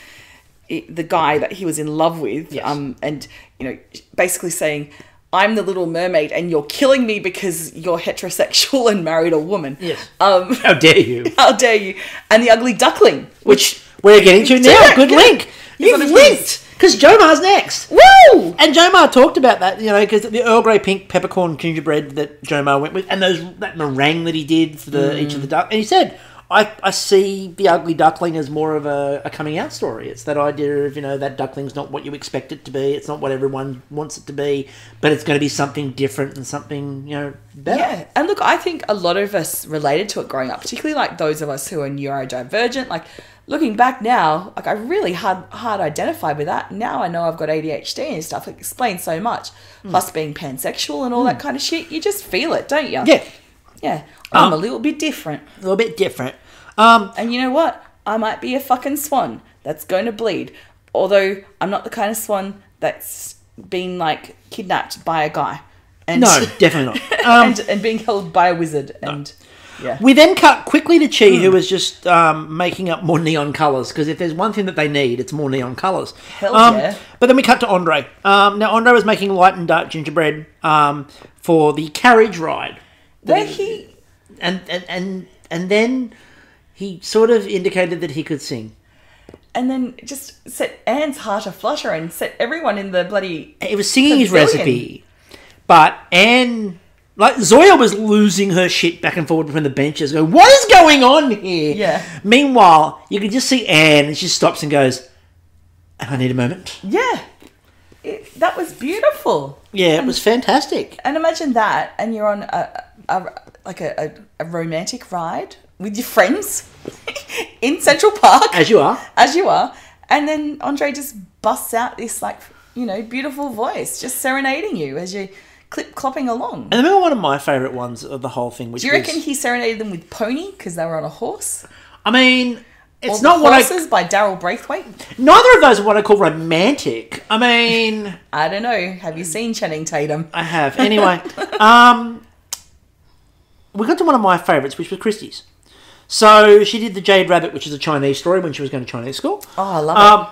the guy that he was in love with. Yes. Um, and you know, basically saying. I'm the little mermaid and you're killing me because you're heterosexual and married a woman. Yes. Um, How dare you? how dare you? And the ugly duckling, which We're getting to now. Yeah, Good yeah. link. It's You've on linked. Because Jomar's next. Woo! And Jomar talked about that, you know, because the Earl Grey pink peppercorn gingerbread that Jomar went with, and those that meringue that he did for the each of the duck, and he said, "I, I see the ugly duckling as more of a, a coming out story. It's that idea of you know that duckling's not what you expect it to be. It's not what everyone wants it to be, but it's going to be something different and something you know better. Yeah, and look, I think a lot of us related to it growing up, particularly like those of us who are neurodivergent. Like looking back now, like I really hard hard identified with that. Now I know I've got ADHD and stuff. It explains so much. Hmm. Plus being pansexual and all that hmm. kind of shit, you just feel it, don't you? Yeah. Yeah. I'm Um, a little bit different. a little bit different. Um, And you know what? I might be a fucking swan that's going to bleed. Although I'm not the kind of swan that's been like kidnapped by a guy. And, no, definitely not. Um, and, and being held by a wizard. And yeah. We then cut quickly to Chi, Hmm. who was just um, making up more neon colours because if there's one thing that they need, it's more neon colours. Hell um, yeah. But then we cut to Andre. Um, now Andre was making light and dark gingerbread um, for the carriage ride, Where he and and and and then he sort of indicated that he could sing. and then just set Ann's heart aflutter and set everyone in the bloody He was singing his Pavilion. recipe, but Ann. Like Zoya was losing her shit back and forward between the benches, going, "What is going on here?" Yeah. Meanwhile, you can just see Ann, and she stops and goes, "I need a moment." Yeah. It, that was beautiful. Yeah, it was fantastic. And imagine that, and you're on a, a like a, a, a romantic ride with your friends in Central Park, As you are. as you are, and then Andre just busts out this like you know beautiful voice, just serenading you as you clip clopping along. And remember one of my favourite ones of the whole thing, which Do you was, reckon he serenaded them with Pony because they were on a horse? I mean, it's Or not what I. horses by Daryl Braithwaite. Neither of those are what I call romantic. I mean, I don't know. Have you seen Channing Tatum? I have. Anyway, um, we got to one of my favourites, which was Christie's. So she did the Jade Rabbit, which is a Chinese story when she was going to Chinese school. Oh, I love it. Um,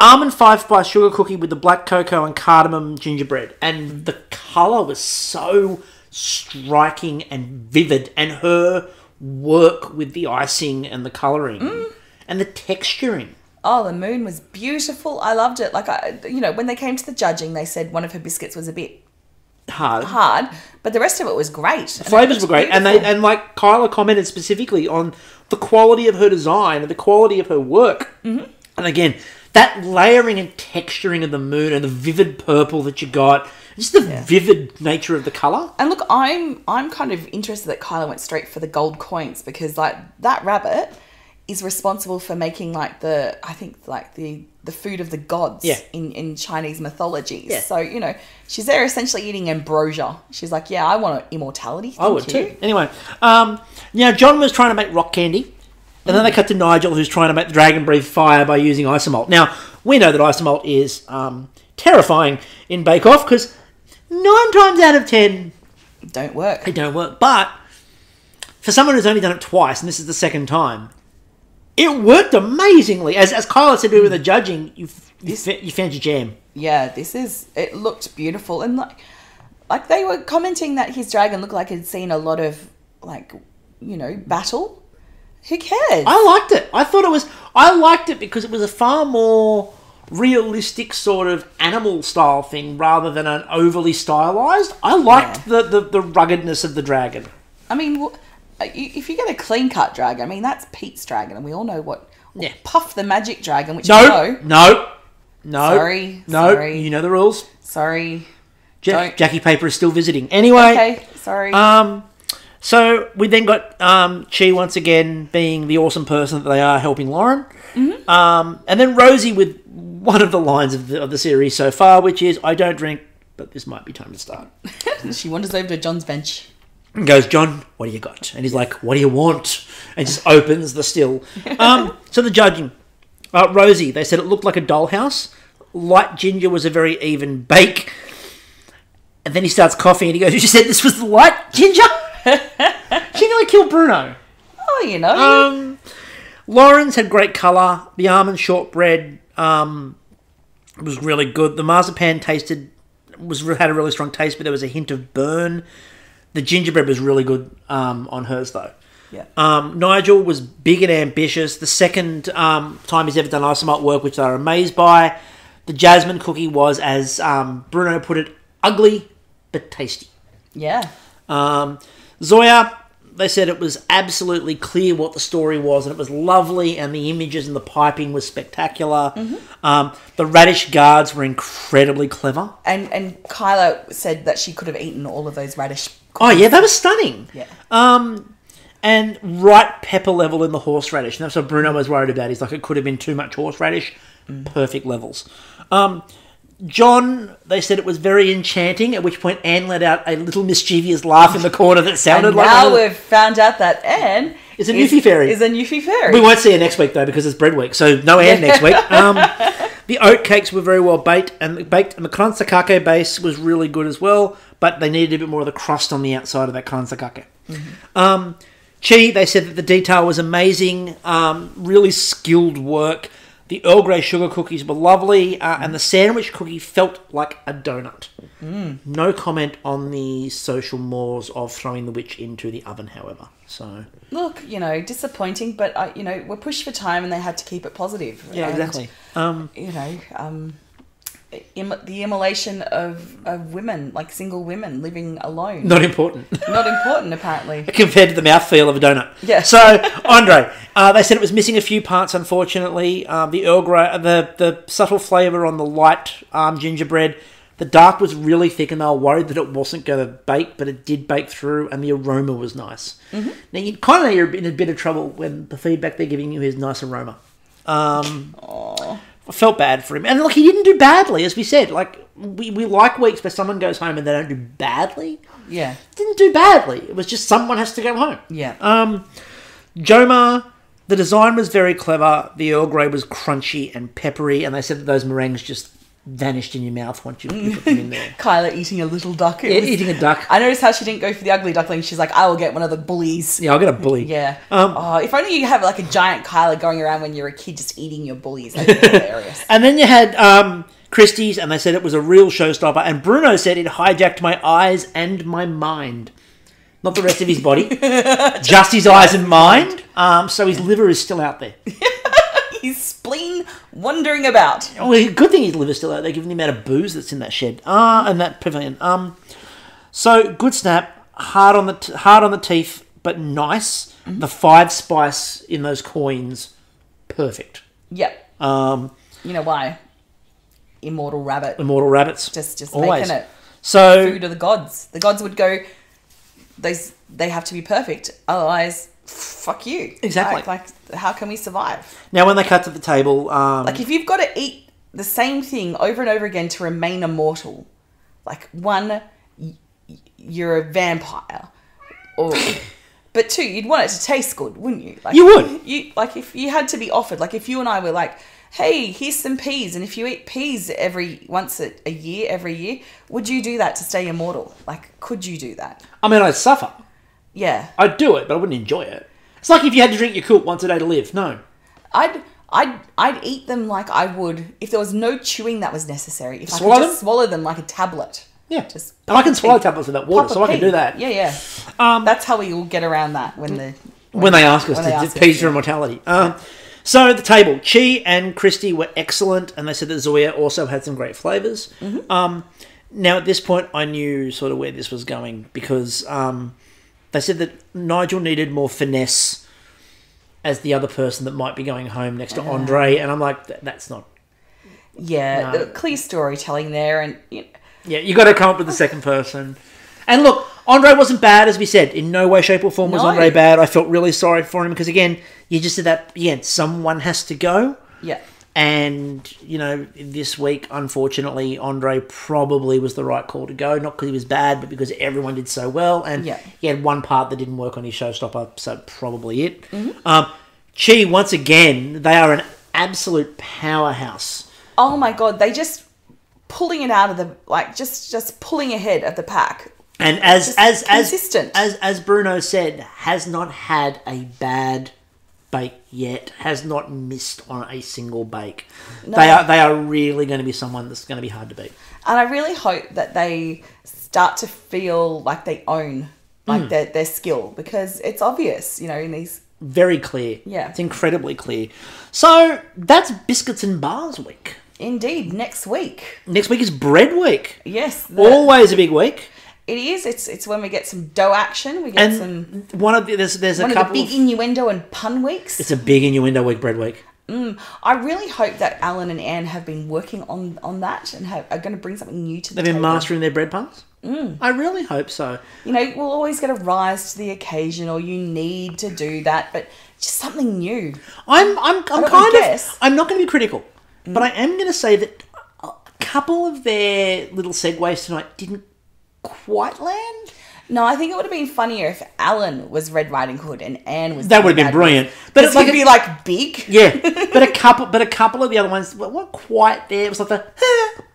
almond five spice sugar cookie with the black cocoa and cardamom gingerbread, and the color was so striking and vivid, and her work with the icing and the coloring Mm. and the texturing. Oh, the moon was beautiful. I loved it. Like I, you know, when they came to the judging, they said one of her biscuits was a bit Hard. hard, but the rest of it was great. The Flavors were great, and they and like Kyla commented specifically on the quality of her design and the quality of her work. Mm-hmm. And again, that layering and texturing of the moon and the vivid purple that you got, just the vivid nature of the color. And look, I'm I'm kind of interested that Kyla went straight for the gold coins because like that rabbit is responsible for making like the I think like the the food of the gods Yeah. in in Chinese mythology. Yeah. So you know she's there essentially eating ambrosia. She's like, yeah, I want immortality. I would you." too. Anyway, um, now John was trying to make rock candy, and then they cut to Nigel, who's trying to make the dragon breathe fire by using isomalt. Now we know that isomalt is um, terrifying in Bake Off because nine times out of ten Don't work. they don't work. But for someone who's only done it twice, and this is the second time, it worked amazingly. As as Kyla said with the mm. judging, you you, you found your jam. Yeah, this is. It looked beautiful, and like, like they were commenting that his dragon looked like it'd seen a lot of like, you know, battle. Who cares? I liked it. I thought it was. I liked it because it was a far more realistic sort of animal style thing rather than an overly stylized. I liked the, the the ruggedness of the dragon. I mean, wh- if you get a clean cut dragon, I mean that's Pete's dragon, and we all know what. Yeah. Puff the magic dragon, which No, you know. no, no. Sorry, no. sorry. You know the rules. Sorry. Ja- Jackie Paper is still visiting. Anyway. Okay. Sorry. Um, so we then got um, Chi once again being the awesome person that they are, helping Lauren. Mm-hmm. Um, and then Rosie with one of the lines of the, of the series so far, which is, "I don't drink, but this might be time to start." she wanders over to John's bench. And goes, "John, what do you got?" And he's like, "What do you want?" And just opens the still. Um, so the judging, uh, Rosie, they said it looked like a dollhouse. Light ginger was a very even bake. And then he starts coughing and he goes, You said this was the light ginger? she nearly killed Bruno. Oh, you know. Um, Lauren's had great colour. The almond shortbread um, was really good. The marzipan tasted was had a really strong taste, but there was a hint of burn. The gingerbread was really good um, on hers though. yeah. Um, Nigel was big and ambitious. The second um, time he's ever done isomalt work, which they were amazed by. The jasmine cookie was, as um, Bruno put it, ugly but tasty. yeah. Um, Zoya, they said it was absolutely clear what the story was, and it was lovely, and the images and the piping was spectacular. Um, the radish guards were incredibly clever. And and Kyla said that she could have eaten all of those radish. Oh yeah, they were stunning. Yeah. Um, and right pepper level in the horseradish. And that's what Bruno was worried about. He's like, it could have been too much horseradish. Perfect levels. Um, John, they said it was very enchanting. At which point, Ann let out a little mischievous laugh in the corner that sounded And like. now we've found out that Ann is a Newfie fairy. Is a Newfie fairy. we won't see her next week though because it's bread week, so no Ann next week. Um, the oat cakes were very well baked, and the baked, and the kransekake base was really good as well. But they needed a bit more of the crust on the outside of that kransekake. Um, Chi, they said that the detail was amazing, um, really skilled work. The Earl Grey sugar cookies were lovely, uh, and the sandwich cookie felt like a donut. No comment on the social mores of throwing the witch into the oven, however. So Look, you know, disappointing, but uh, you know, we're pushed for time, and they had to keep it positive. yeah, And, exactly. Um, You know, um, Im- the immolation of, of women, like single women living alone, not important not important apparently. compared to the mouthfeel of a donut. Yeah. So Andre, uh, they said it was missing a few parts. Unfortunately, um, the Earl Grey, the the subtle flavour on the light um, gingerbread. The dark was really thick, and they were worried that it wasn't going to bake, but it did bake through, and the aroma was nice. Now you kind of you're in a bit of trouble when the feedback they're giving you is nice aroma. Um, I felt bad for him, and look, he didn't do badly, as we said. Like we, we like weeks where someone goes home and they don't do badly. Yeah, Didn't do badly. It was just someone has to go home. yeah. Um, Jomar, the design was very clever. The Earl Grey was crunchy and peppery, and they said that those meringues just vanished in your mouth once you, you put them in there. Kyla eating a little duck. It Yeah, was- eating a duck. I noticed how she didn't go for the ugly duckling. She's like, I will get one of the bullies. Yeah, I'll get a bully. Yeah. Um, oh, if only you have like a giant Kyla going around when you're a kid just eating your bullies. That'd be hilarious. And then you had um, Christie's, and they said it was a real showstopper. And Bruno said it hijacked my eyes and my mind. Not the rest of his body, just his eyes and mind. Um, so his liver is still out there. His spleen wandering about. Well, good thing his liver's still out there, given the amount of booze that's in that shed. Ah, and that pavilion. Um, so good snap, hard on the t- hard on the teeth, but nice. The five spice in those coins, perfect. Yep. Um, You know why? Immortal rabbit. immortal rabbits, Just just always. making it. So Food of the gods. The gods would go. They they have to be perfect. Otherwise, fuck you. Exactly. Like, like how can we survive? now when they cut to the table, um, Like if you've got to eat the same thing over and over again to remain immortal, like one, you're a vampire, or but two, you'd want it to taste good, wouldn't you? Like, You would. You like if you had to be offered, like if you and I were like, hey, here's some peas, and if you eat peas every once a, a year, every year, would you do that to stay immortal? Like, could you do that? I mean, I'd suffer. Yeah, I'd do it, but I wouldn't enjoy it. It's like if you had to drink your cool once a day to live. No, I'd. I'd, I'd eat them like I would if there was no chewing that was necessary. If Swallow I could just them? swallow them like a tablet. yeah, Just and I can swallow pea. tablets without water, Pop a so I can do that. Yeah, yeah. Um, That's how we will get around that when the when they ask us when to they to ask us, peas for yeah. immortality. Um, so at the table, Chi and Christy were excellent, and they said that Zoya also had some great flavors. Mm-hmm. Um, now at this point, I knew sort of where this was going because um, they said that Nigel needed more finesse as the other person that might be going home next to uh-huh. Andre, and I'm like, "That- that's not. yeah, No. the clear storytelling there, and you know, Yeah, you got to come up with the second person. And look, Andre wasn't bad, as we said. In no way, shape, or form was No. Andre bad. I felt really sorry for him because, again, you just said that, again, someone has to go. yeah, And, you know, this week, unfortunately, Andre probably was the right call to go. Not because he was bad, but because everyone did so well. And Yeah. he had one part that didn't work on his showstopper, so probably it. Um, Chi, once again, they are an absolute powerhouse. oh my god, they just pulling it out of the like just just pulling ahead of the pack. And as Just as as as as Bruno said, has not had a bad bake yet. Has not missed on a single bake. They are they are really going to be someone that's going to be hard to beat. And I really hope that they start to feel like they own like Mm. their their skill because it's obvious, you know, in these Very clear. Yeah. it's incredibly clear. So that's biscuits and bars week. indeed next week. Next week is bread week. Yes, Always a big week. It is. It's it's when we get some dough action. We get some one of the, there's there's a one of the big innuendo and pun weeks. it's a big innuendo week, bread week. I really hope that Alan and Ann have been working on on that and have, are going to bring something new to the They've been mastering their bread puns. Mm. I really hope so. You know, we'll always get a rise to the occasion, or you need to do that, but just something new. I'm I'm I'm kind of. I'm not going to be critical, but I am going to say that a couple of their little segues tonight didn't quite land. No, I think it would have been funnier if Alan was Red Riding Hood and Ann was. That would have been brilliant. But it's like be like big. Yeah, but a couple, but a couple of the other ones weren't quite there. It was like the. "Huh."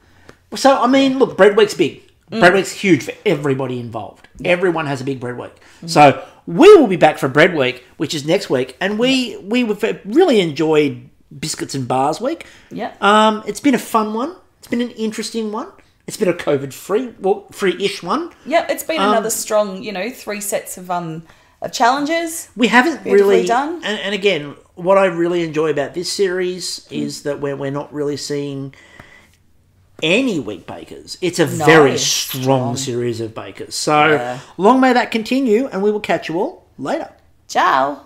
So I mean, look, bread week's big. Mm. Bread week's huge for everybody involved. Everyone has a big bread week. Mm. So we will be back for bread week, which is next week, and we we really enjoyed biscuits and bars week. Yeah. Um, it's been a fun one. It's been an interesting one. It's been a COVID free, well, free-ish one. Yeah, it's been Um, another strong, you know, three sets of um of challenges. We haven't really done. And, and again, what I really enjoy about this series is that we're, we're not really seeing any weak bakers. It's a No, very it's strong, series of bakers. So Yeah. long may that continue, and we will catch you all later. Ciao.